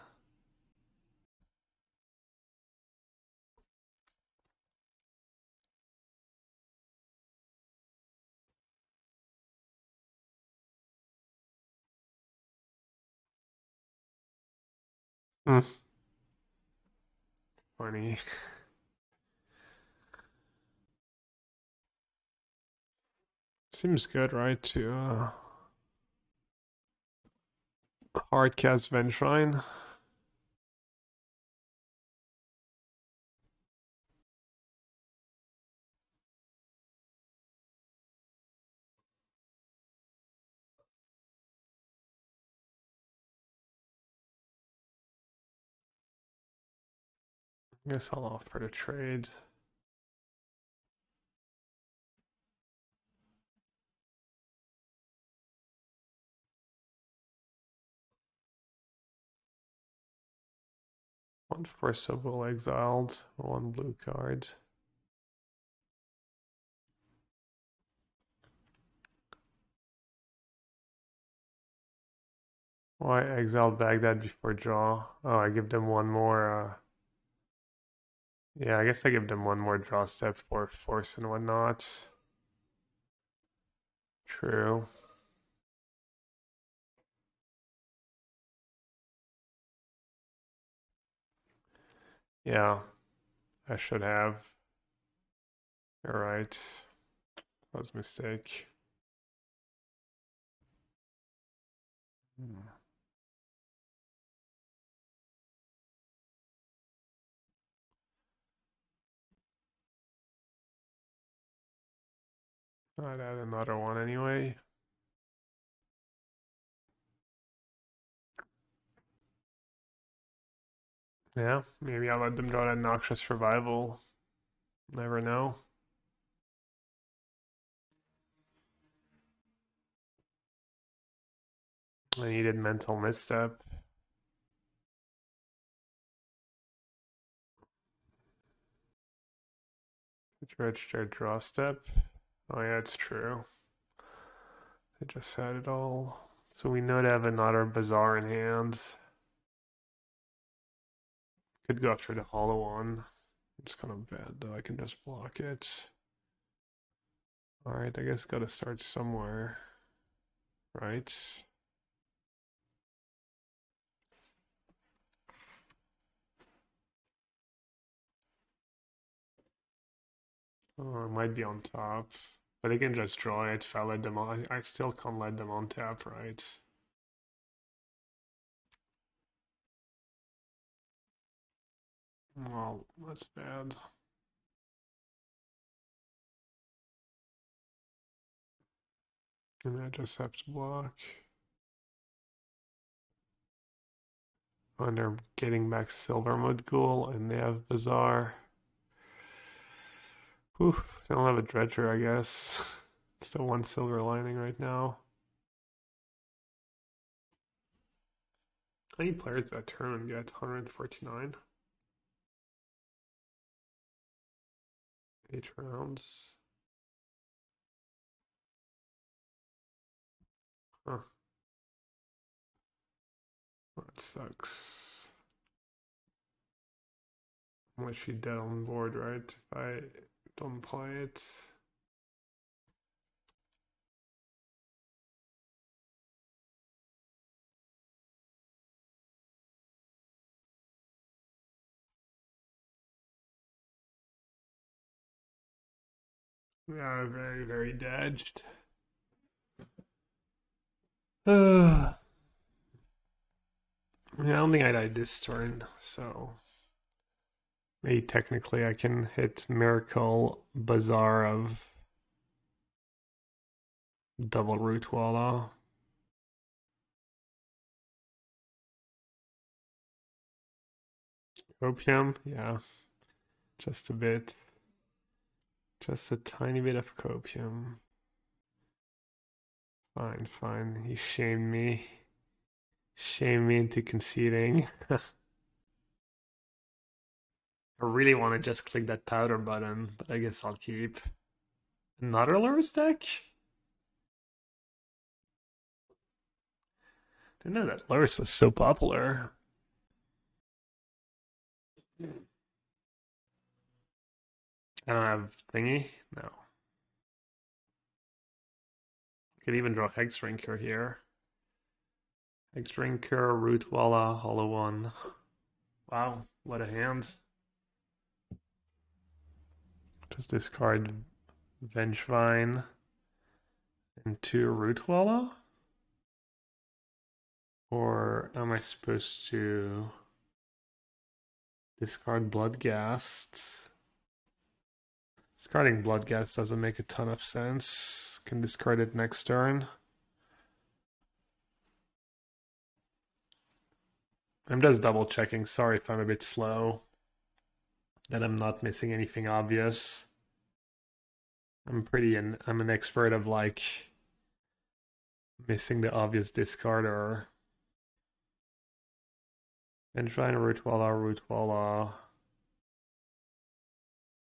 Hmm. Funny. Seems good, right? To uh, hardcast Vengevine. I guess I'll offer to trade. One Force of Will exiled, one blue card. Why oh, exiled Baghdad before draw? Oh, I give them one more. Uh... Yeah, I guess I give them one more draw step for force and whatnot. True. Yeah, I should have. All right. That was mistake. Hmm. I'd add another one anyway. Yeah, maybe I'll let them go that Noxious Revival. Never know. I needed Mental Misstep. Registered draw step. Oh yeah, it's true. They just had it all. So we know to have another Bazaar in hands. Could go after the hollow one. It's kind of bad though. I can just block it. Alright, I guess gotta start somewhere. Right? Oh, it might be on top. But I can just draw it if let them on. I still can't let them on tap, right? Well, that's bad. And I just have to block. And they're getting back Silversmote Ghoul, and they have Bazaar. Oof, don't have a Dredger, I guess. [LAUGHS] Still one silver lining right now. How many players that turn and get 149? Eight rounds. Huh. That sucks. Actually dead on board, right? If I don't play it. Yeah, very, very dodged. Uh, [SIGHS] I don't think I died this turn, so a technically I can hit Miracle Bazaar of double Rootwalla. Copium, yeah, just a bit, just a tiny bit of copium. Fine, fine, you shamed me, shamed me into conceding. [LAUGHS] I really want to just click that powder button, but I guess I'll keep. Another Lurrus deck? Didn't know that Lurrus was so popular. I don't have thingy? No. I could even draw Hexdrinker here. Hexdrinker, Rootwalla, Hollow One. Wow, what a hand. Just discard Vengevine into Rootwalla? Or am I supposed to discard Bloodghast? Discarding Bloodghast doesn't make a ton of sense. Can discard it next turn. I'm just double checking. Sorry if I'm a bit slow. That I'm not missing anything obvious. I'm pretty an I'm an expert of like missing the obvious discard or Vengevine, Rootwalla, Rootwalla. Uh,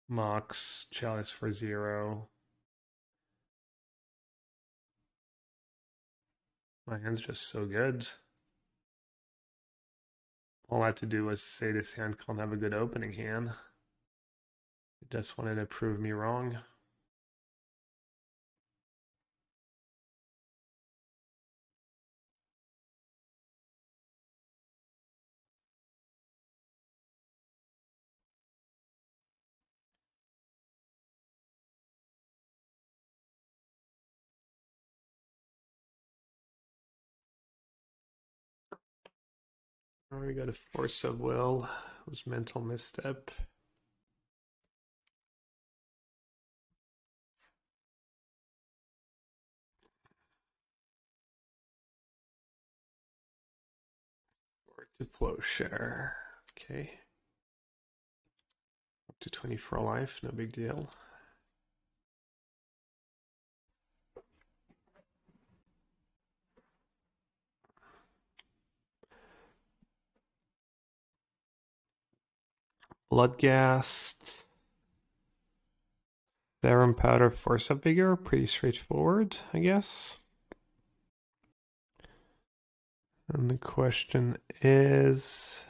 Mox, Chalice for zero. My hand's just so good. All I had to do was say this hand can't have a good opening hand. It just wanted to prove me wrong. We got a force of will. It was mental misstep. Or to plowshare. Okay. Up to 24 life, no big deal. Bloodghast. Serum powder Force of Vigor, pretty straightforward, I guess. And the question is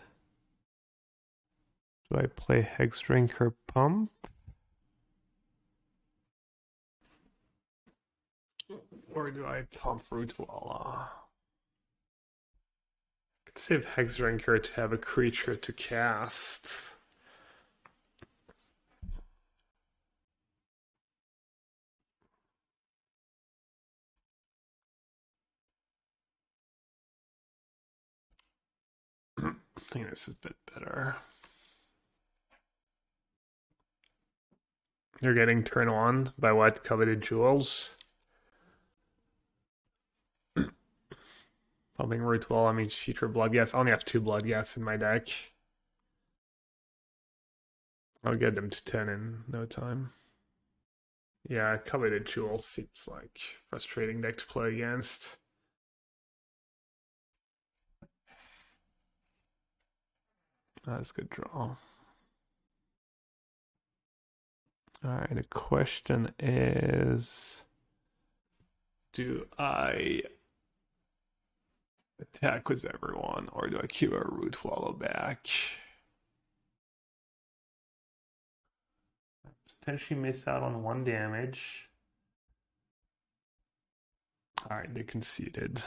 Do I play Hex Hexdrinker Pump? Or do I pump Rootwalla? I could save Hexdrinker to have a creature to cast. I think this is a bit better. You're getting turned on by what coveted jewels? [CLEARS THROAT] Pumping Rootwalla means future Bloodghast. I only have two Bloodghasts in my deck. I'll get them to 10 in no time. Yeah, coveted jewels seems like frustrating deck to play against. That's a good draw. All right, the question is Do I attack with everyone or do I keep a Rootwalla back? Potentially miss out on one damage. All right, they conceded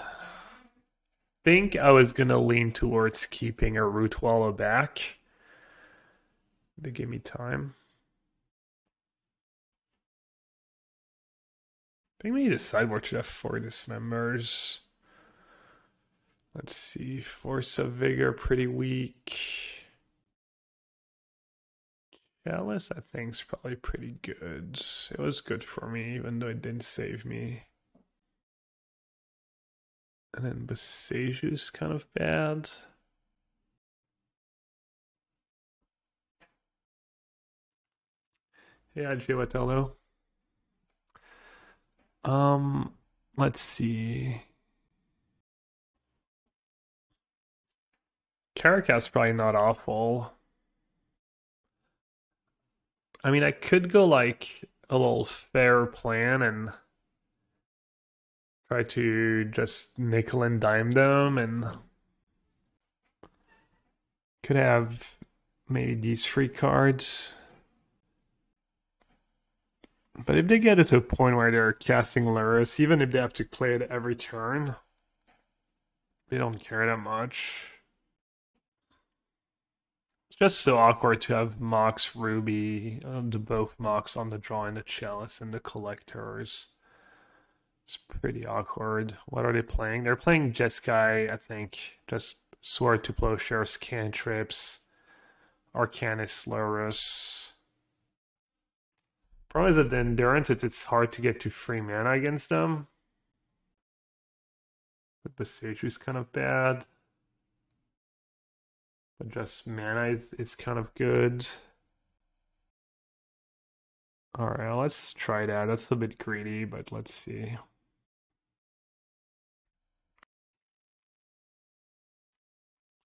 think I was gonna lean towards keeping a Rootwalla back. They give me time. I think maybe the sideboard should have four dismembers. Let's see. Force of Vigor, pretty weak. Chalice, I think, is probably pretty good. It was good for me, even though it didn't save me. And then Boseiju kind of bad. Hey, IGO Atello. Um, let's see. Karakas's probably not awful. I mean, I could go like a little fair plan and try to just nickel and dime them and could have maybe these three cards. But if they get it to a point where they're casting Lurrus, even if they have to play it every turn, they don't care that much. It's just so awkward to have Mox Ruby, um, the both Mox on the draw and the Chalice and the Collectors. It's pretty awkward. What are they playing? They're playing Jeskai, I think. Just Sword to Plowshares, Cantrips, Arcanist Lurrus. Problem is that the endurance, it's, it's hard to get to free mana against them. But the Sage is kind of bad. But just mana is, is kind of good. Alright, let's try that. That's a bit greedy, but let's see.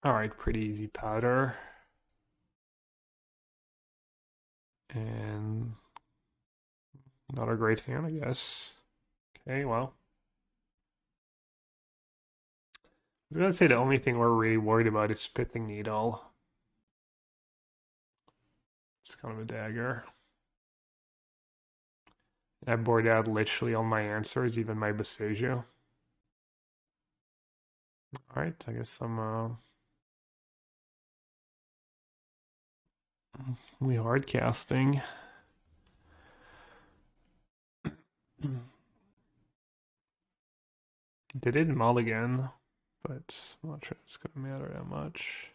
Alright, pretty easy powder. And not a great hand, I guess. Okay, well. I was gonna say the only thing we're really worried about is Pithing Needle. It's kind of a dagger. I bored out literally all my answers, even my Boseiju. Alright, I guess I'm uh we hard casting. They did mulligan, but I'm not sure it's gonna matter that much.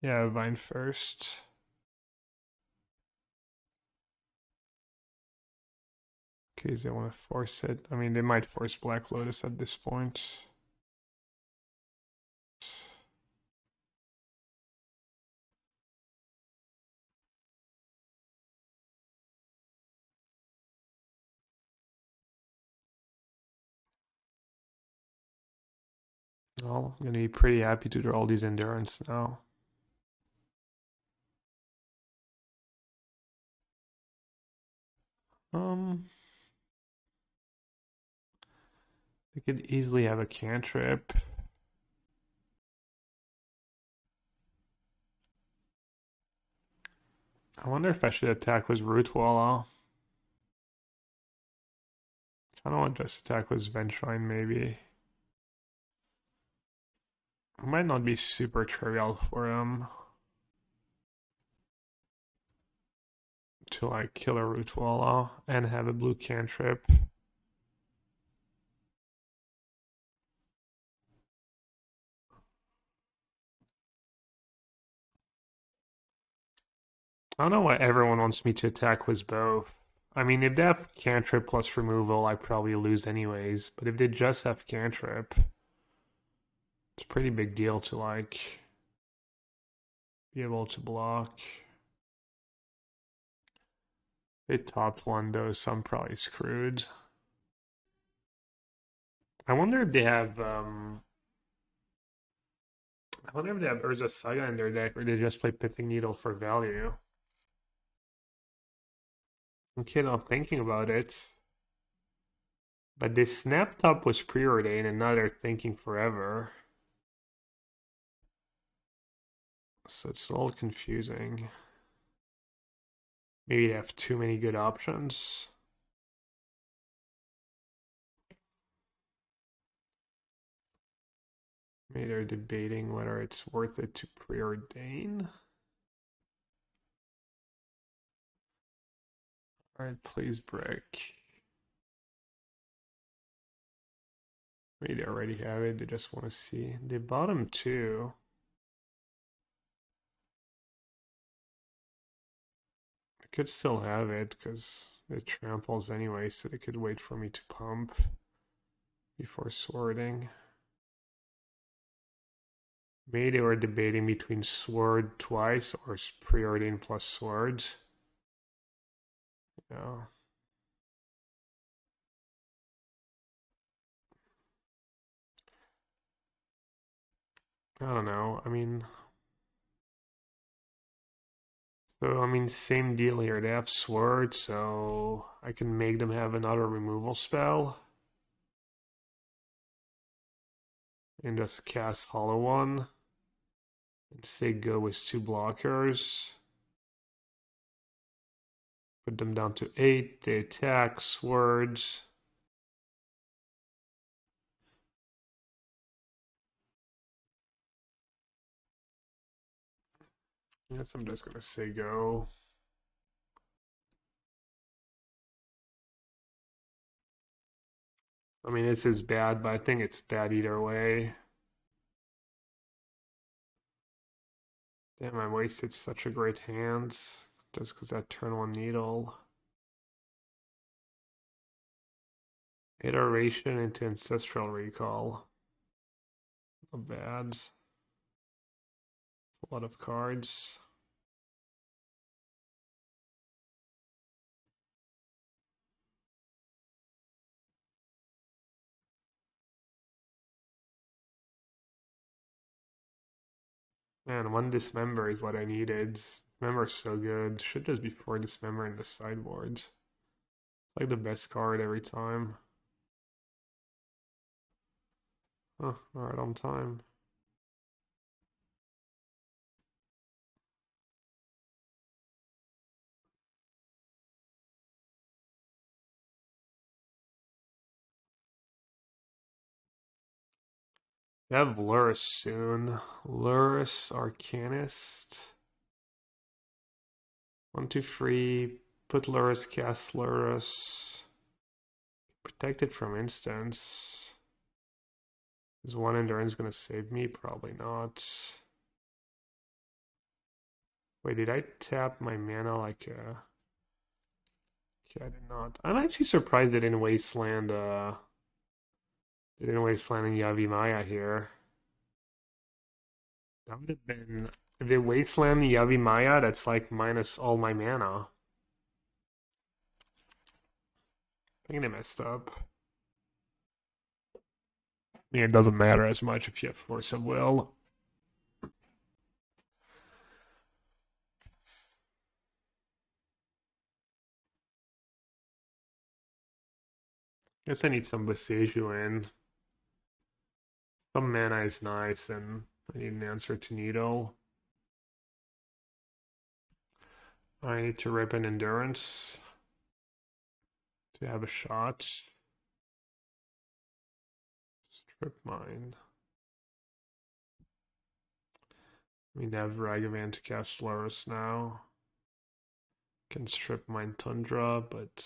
Yeah, Vine first. Okay, they want to force it. I mean, they might force Black Lotus at this point. I'm gonna be pretty happy to draw all these endurance now. Um, they could easily have a cantrip. I wonder if I should attack with Root Wall. I don't want to just attack with Vengevine, maybe. It might not be super trivial for him to like kill a Rootwalla and have a blue cantrip. I don't know why everyone wants me to attack with both. I mean, if they have cantrip plus removal, I probably lose anyways. But if they just have cantrip, it's a pretty big deal to like be able to block. It topped one though, so I'm probably screwed. I wonder if they have um I wonder if they have Urza Saga in their deck or they just play Pithing Needle for value. Okay, now thinking about it. But this snap top was preordained and now they're thinking forever. So it's a little confusing. Maybe they have too many good options. Maybe they're debating whether it's worth it to preordain. Alright, please break. Maybe they already have it, they just want to see. The bottom two. Could still have it because it tramples anyway, so they could wait for me to pump before sorting. Maybe they were debating between sword twice or preordain plus swords. Yeah. I don't know. I mean, so I mean, same deal here. They have sword, so I can make them have another removal spell and just cast Hollow One and say go with two blockers. Put them down to eight. They attack swords. Yes, I'm just gonna say go. I mean, this is bad, but I think it's bad either way. Damn, I wasted such a great hand just because that turn one needle. Iteration into Ancestral Recall. Not bad. A lot of cards. Man, one dismember is what I needed. Dismember is so good. Should just be four dismember in the sideboard. It's like the best card every time. Oh, alright on time. We have Lurrus soon. Lurrus Arcanist. One, two, three. Put Lurrus, cast Lurrus. Protected from instance. Is one endurance gonna save me? Probably not. Wait, did I tap my mana like uh Okay, I did not. I'm actually surprised they didn't wasteland uh they didn't wasteland Yavimaya here. That would have been if they wasteland Yavimaya, that's like minus all my mana. I think they messed up. I mean, it doesn't matter as much if you have Force of Will. Guess I need some Boseiju in. Some mana is nice, and I need an answer to Needle. I need to rip an Endurance to have a shot. Strip mine. We have Ragavan to cast Lurrus now. Can strip mine Tundra, but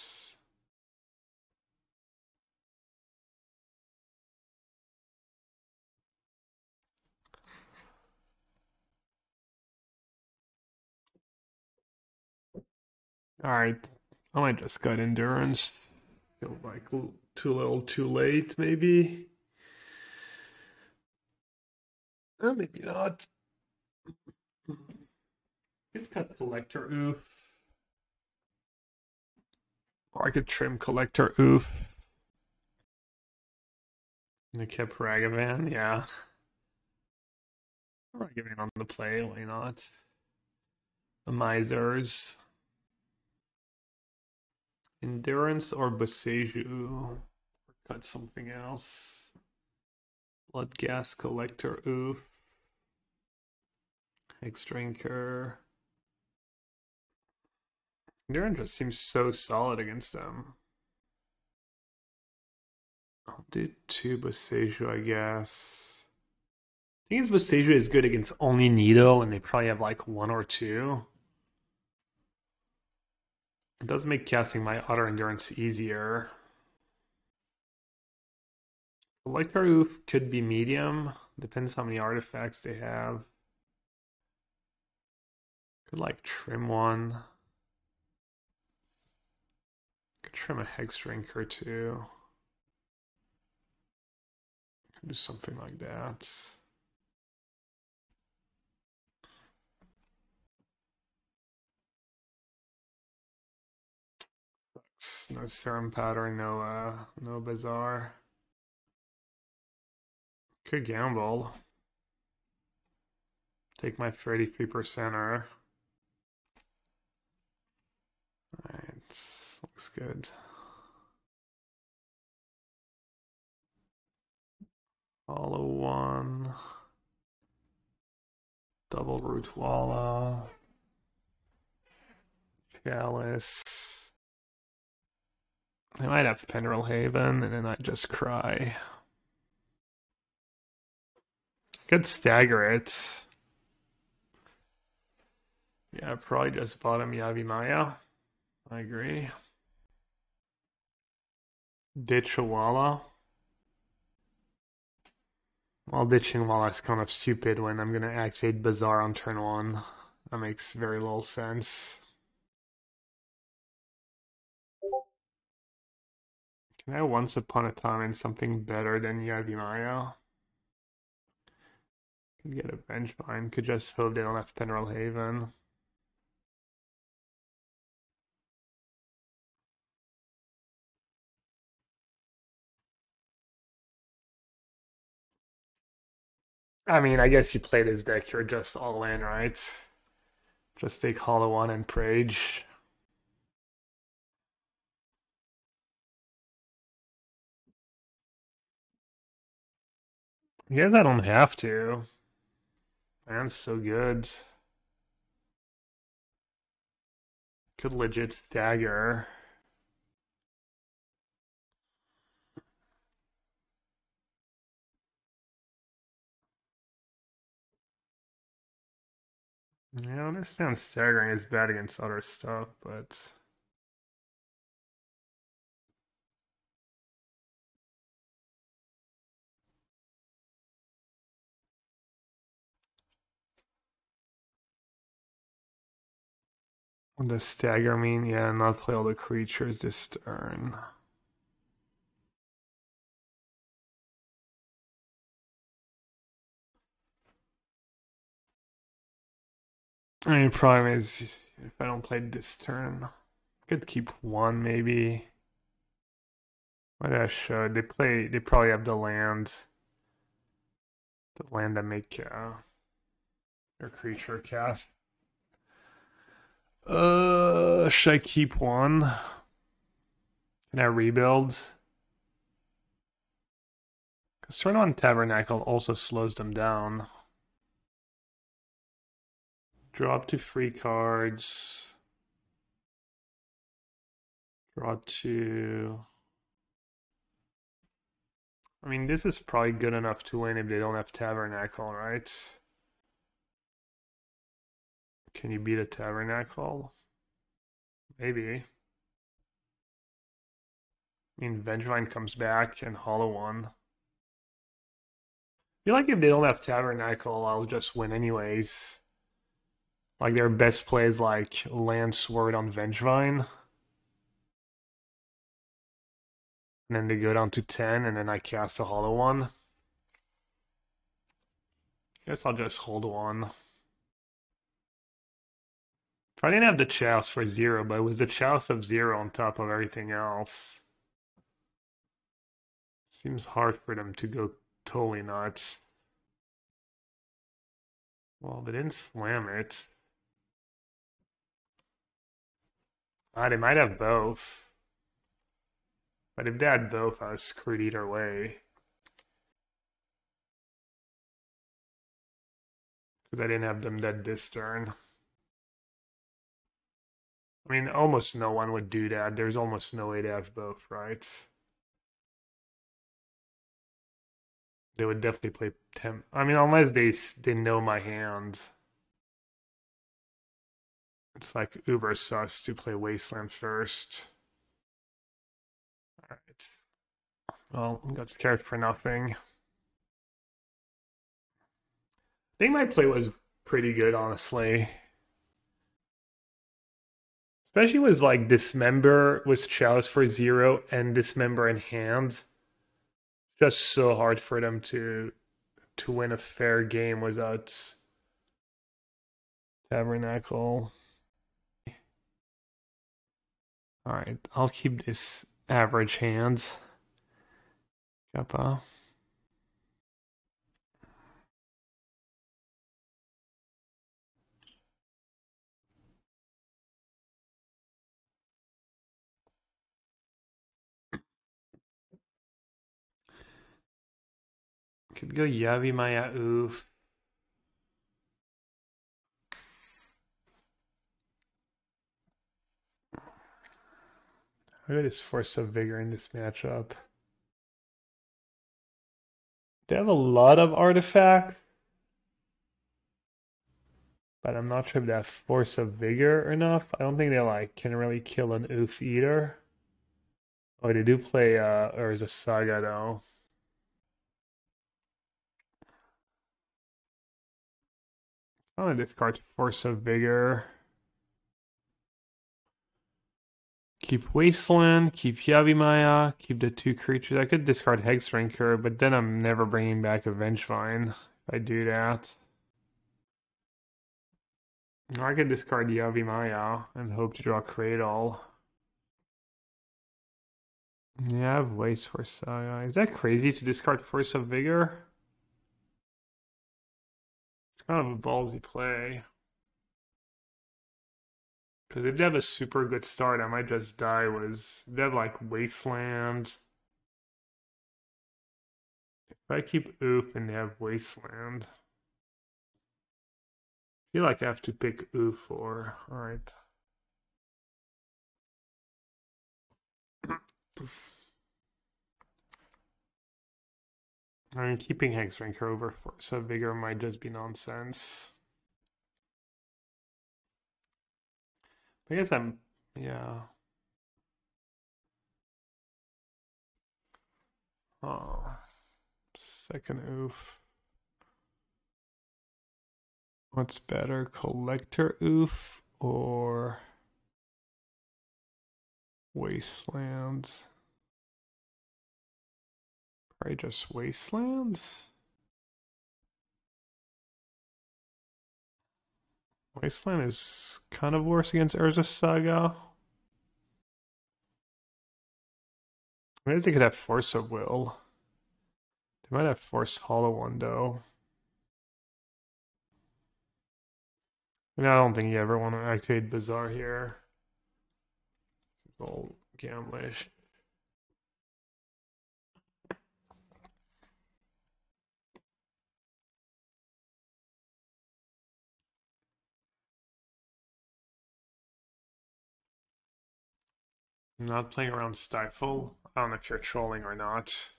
Alright, I might just got endurance. Feels like too little too late, maybe. Uh, maybe not. Could cut collector Ouphe. Or I could trim collector Ouphe. Kept Ragavan, yeah. Ragavan on the play, why not? The misers. Endurance or Boseiju? Cut something else. Bloodghast collector, Ouphe. Hex drinker. Endurance just seems so solid against them. I'll do two Boseiju, I guess. I think Boseiju is good against only Needle, and they probably have like one or two. It does make casting my Utter Endurance easier. Ouphe could be medium. Depends how many artifacts they have. Could like trim one. Could trim a Hexdrinker too. Could do something like that. No Serum Powder, no uh, no Bazaar. Could gamble. Take my 33%er. Alright, looks good. Hollow one. Double Rootwalla. Chalice. I might have Pendelhaven, and then I just cry. Could stagger it. Yeah, probably just bottom Yavimaya. I agree. Ditch a Walla. While ditching Walla is kind of stupid when I'm gonna activate Bazaar on turn one. That makes very little sense. I once upon a time in something better than Yavimaya? Could get a bench Vengevine, could just hope they don't have Pendelhaven. I mean, I guess you play this deck, you're just all in, right? Just take Hollow One and Prage. I guess I don't have to. I'm so good. Could legit stagger. Yeah, I understand staggering is bad against other stuff, but what does stagger mean? Yeah, not play all the creatures this turn. I mean, problem is if I don't play this turn, I could keep one maybe. What I should. They play. They probably have the land. The land that make uh, creature cast. Uh, should I keep one? Can I rebuild? Because turn on Tabernacle also slows them down. Draw up to three cards. Draw two. I mean, this is probably good enough to win if they don't have Tabernacle, right? Can you beat a Tabernacle? Maybe. I mean, Vengevine comes back and Hollow One. I feel like if they don't have Tabernacle, I'll just win anyways. Like their best plays like Land Sword on Vengevine. And then they go down to 10, and then I cast a hollow one. Guess I'll just hold one. I didn't have the Chalice for zero, but it was the Chalice of zero on top of everything else. Seems hard for them to go totally nuts. Well, they didn't slam it. Ah, they might have both. But if they had both, I was screwed either way. Because I didn't have them dead this turn. I mean, almost no one would do that. There's almost no way to have both, right? They would definitely play temp. I mean, unless they they know my hand. It's like uber sus to play Wasteland first. Alright. Well, got scared for nothing. I think my play was pretty good, honestly. Especially was like dismember was chalice for zero and dismember in hand. Just so hard for them to to win a fair game without tabernacle. Alright, I'll keep this average hands. Kappa. Could go Yavimaya Ouphe. How good is Force of Vigor in this matchup? They have a lot of artifacts. But I'm not sure if they have Force of Vigor enough. I don't think they like can really kill an Ouphe eater. Oh, they do play uh Urza Saga though. I'm gonna discard Force of Vigor. Keep Wasteland, keep Yavimaya, keep the two creatures. I could discard Hexdrinker, but then I'm never bringing back a Vengevine if I do that. I could discard Yavimaya and hope to draw Cradle. Yeah, I have Waste for Saga. Is that crazy to discard Force of Vigor? Kind of a ballsy play. Because if they have a super good start, I might just die with. They have like Wasteland. If I keep Ouphe and they have Wasteland. I feel like I have to pick Ouphe or. Alright. I mean, keeping Hexdrinker over Force of Vigor might just be nonsense. I guess I'm, yeah. Oh, second Ouphe. What's better, collector Ouphe or wastelands? Probably just wastelands. Wasteland is kind of worse against Urza Saga. I Maybe they could have Force of Will. They might have Force Hollow One though. And I don't think you ever want to activate Bazaar here. All gamblish. Not playing around Stifle. I don't know if you're trolling or not.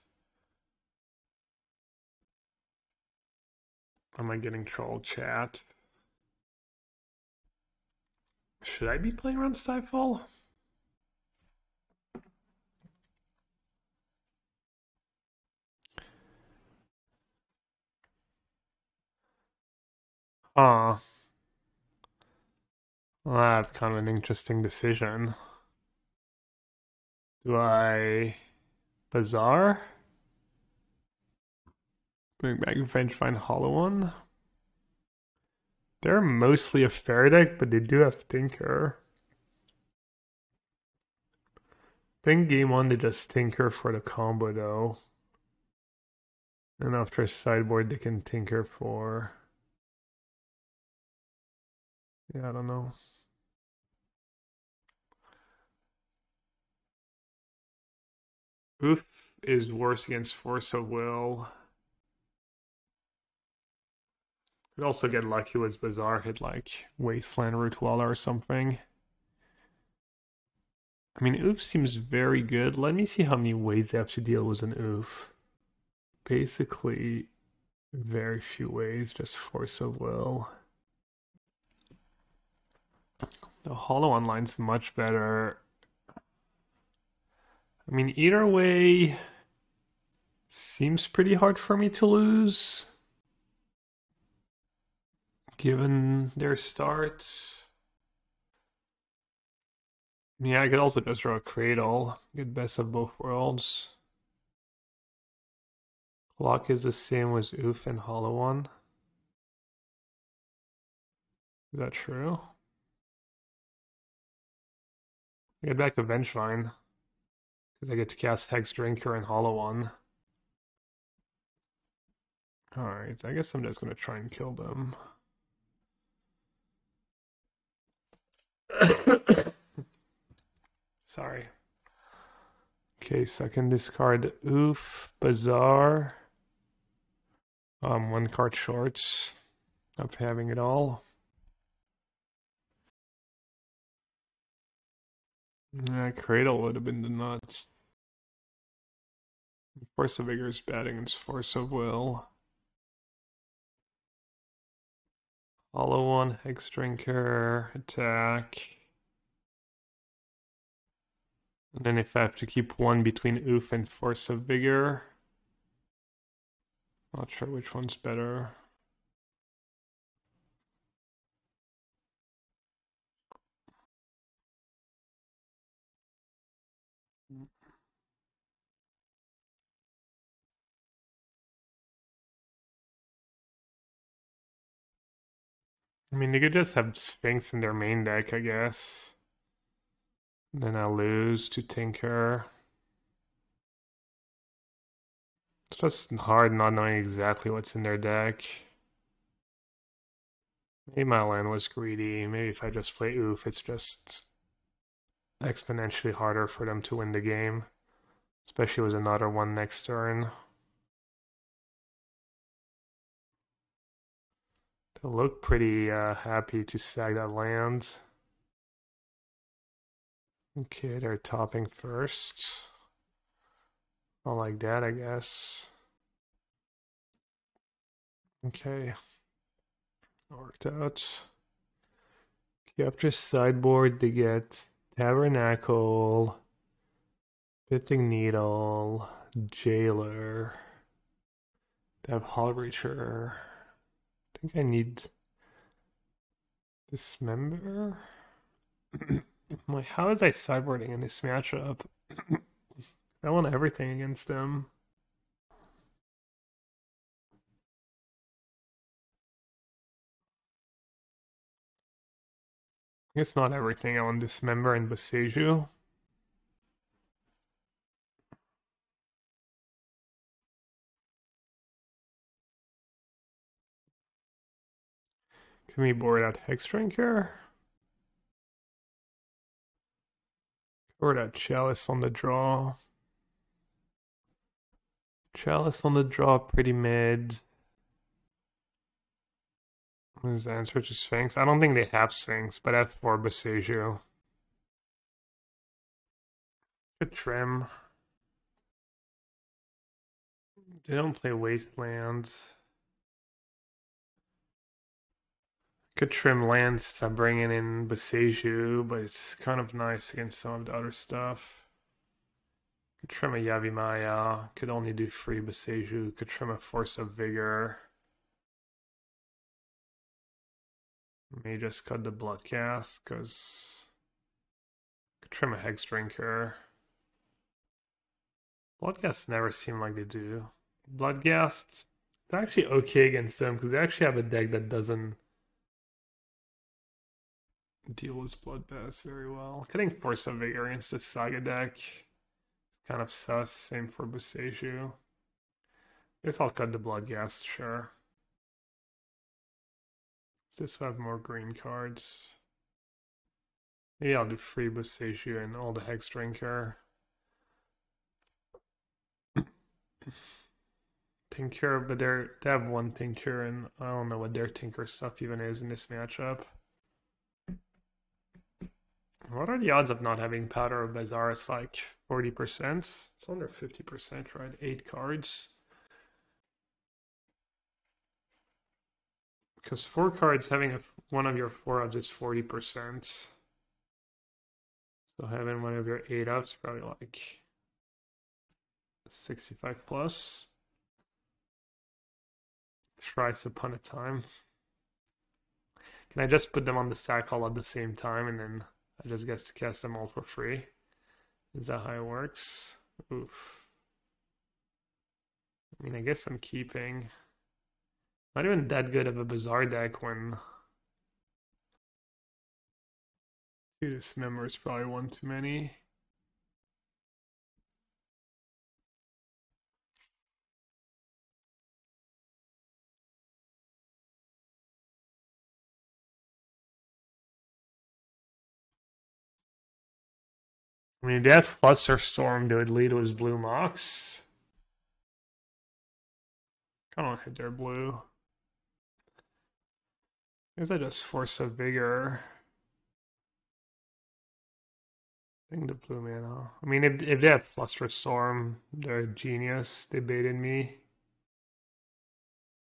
Am I getting troll chat? Should I be playing around Stifle? Ah. Well, have kind of an interesting decision. Do I Bazaar? Bring back find Hollow One. They're mostly a fair deck, but they do have Tinker. I think game one they just Tinker for the combo though. And after sideboard they can Tinker for Yeah, I don't know. Ouphe is worse against Force of Will. Could also get lucky with Bazaar hit like Wasteland Dweller or something. I mean, Ouphe seems very good. Let me see how many ways they have to deal with an Ouphe. Basically, very few ways, just Force of Will. The Hollow Online's much better I mean, either way seems pretty hard for me to lose. Given their starts. Yeah, I could also just draw a Cradle. Get best of both worlds. Lock is the same as Ouphe and Hollow One. Is that true? Get back a Vengevine. Because I get to cast Hexdrinker and Hollow One. Alright, I guess I'm just gonna try and kill them. [COUGHS] Sorry. Okay, second discard Ouphe, Bazaar. Um, one card short of having it all. Yeah, Cradle would have been the nuts. Force of Vigor is bad against Force of Will. Hollow one, Hexdrinker, attack. And then if I have to keep one between Ouphe and Force of Vigor. Not sure which one's better. I mean, they could just have Sphinx in their main deck, I guess. Then I'll lose to Tinker. It's just hard not knowing exactly what's in their deck. Maybe my land was greedy. Maybe if I just play Ouphe, it's just exponentially harder for them to win the game. Especially with another one next turn. They look pretty uh, happy to sag that land. Okay, they're topping first. Not like that, I guess. Okay. Worked out. After sideboard, they get Tabernacle, Pithing Needle, Jailer. They have Hull Breacher. I think I need Dismember. [CLEARS THROAT] like, how is I sideboarding in this matchup? [CLEARS THROAT] I want everything against him. I guess not everything. I want Dismember and Boseiju. Can we board out Hexdrinker? Board out Chalice on the draw. Chalice on the draw, pretty mid. His answer to Sphinx. I don't think they have Sphinx, but F4 Boseiju. Good trim. They don't play Wastelands. Could trim lands I'm bringing in Boseiju, but it's kind of nice against some of the other stuff. Could trim a Yavimaya, could only do free Boseiju, could trim a Force of Vigor. May just cut the Bloodghast, because could trim a Hexdrinker. Never seem like they do. Bloodghast, they're actually okay against them, because they actually have a deck that doesn't deal with Bloodghast very well. Think Force of against the Saga deck is kind of sus. Same for Boseiju. Guess I'll cut the Bloodghast, sure. Does this have more green cards? Maybe I'll do free Boseiju and all the Hexdrinker. [COUGHS] Tinker, but they're they have one Tinker, and I don't know what their Tinker stuff even is in this matchup. What are the odds of not having Powder of Bazaar? It's like 40%. It's under 50%, right? Eight cards. Because four cards, having a, one of your four odds is 40%. So having one of your eight ups probably like 65 plus. Thrice upon a time. Can I just put them on the stack all at the same time and then I just get to cast them all for free. Is that how it works? Oof. I mean, I guess I'm keeping. Not even that good of a Bazaar deck when Two dismember is probably one too many. I mean, Death Flusterstorm would lead was Blue Mox. I don't hit their blue. I guess I just force a vigor. Thing to blue mana. I mean, if, if they have Flusterstorm, they're a genius. They baited me.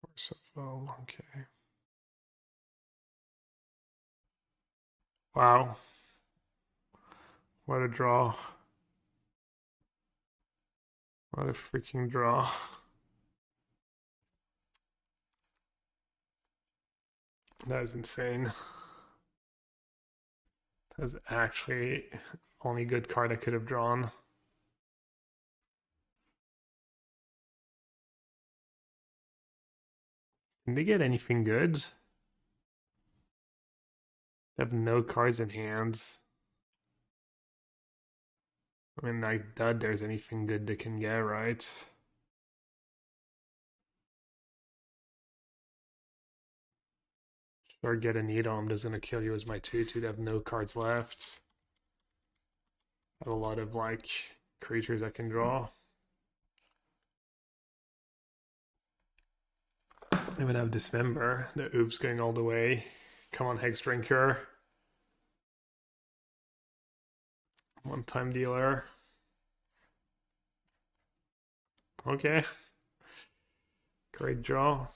Force a foe, okay. Wow. What a draw. What a freaking draw. That is insane. That's actually only good card I could have drawn. Can they get anything good? They have no cards in hand. I mean, I doubt there's anything good they can get, right? Or get a needle, I'm just gonna kill you as my 2-2 to have no cards left. I have a lot of, like, creatures I can draw. I'm gonna have Dismember, the oops going all the way. Come on, Hexdrinker. One time dealer. Okay. Great draw.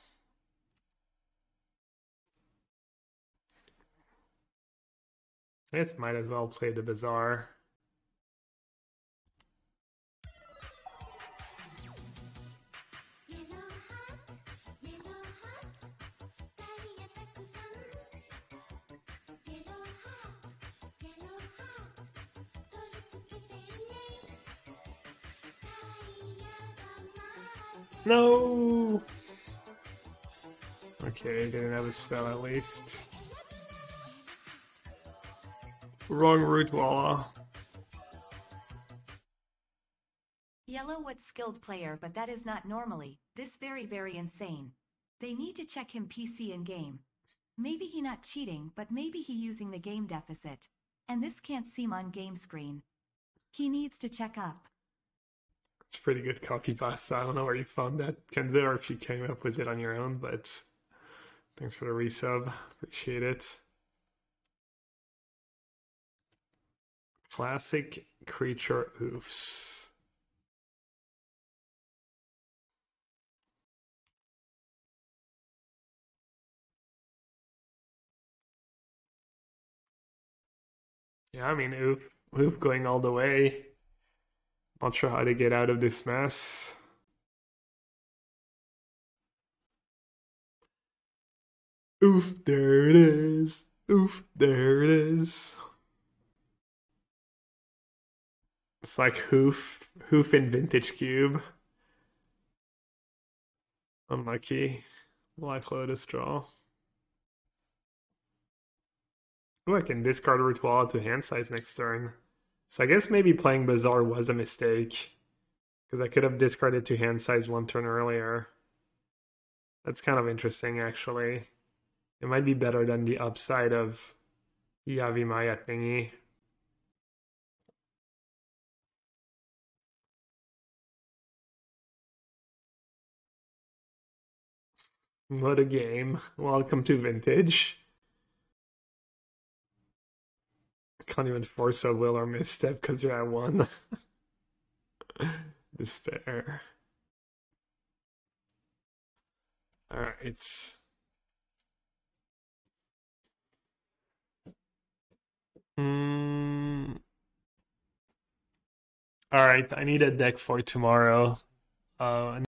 Guess might as well play the Bazaar. No! Okay, didn't have a spell at least. Wrong Rootwalla. Yellow what skilled player but that is not normally, this very very insane. They need to check him PC in game. Maybe he not cheating but maybe he using the game deficit. And this can't seem on game screen. He needs to check up. It's pretty good copy pasta. I don't know where you found that, Kenza, or if you came up with it on your own, but thanks for the resub. Appreciate it. Classic creature oofs. Yeah, I mean, oof, oof going all the way. Not sure how to get out of this mess. Oof, there it is. Oof, there it is. It's like hoof, hoof in vintage cube. Unlucky. Life Lotus draw. Ooh, I can discard Ritual to hand size next turn. So I guess maybe playing Bazaar was a mistake. Because I could have discarded two hand size one turn earlier. That's kind of interesting, actually. It might be better than the upside of Yavimaya thingy. What a game. Welcome to Vintage. Can't even force a will or misstep because you're at one. [LAUGHS] Despair. Alright. Mm. Alright, I need a deck for tomorrow. Uh,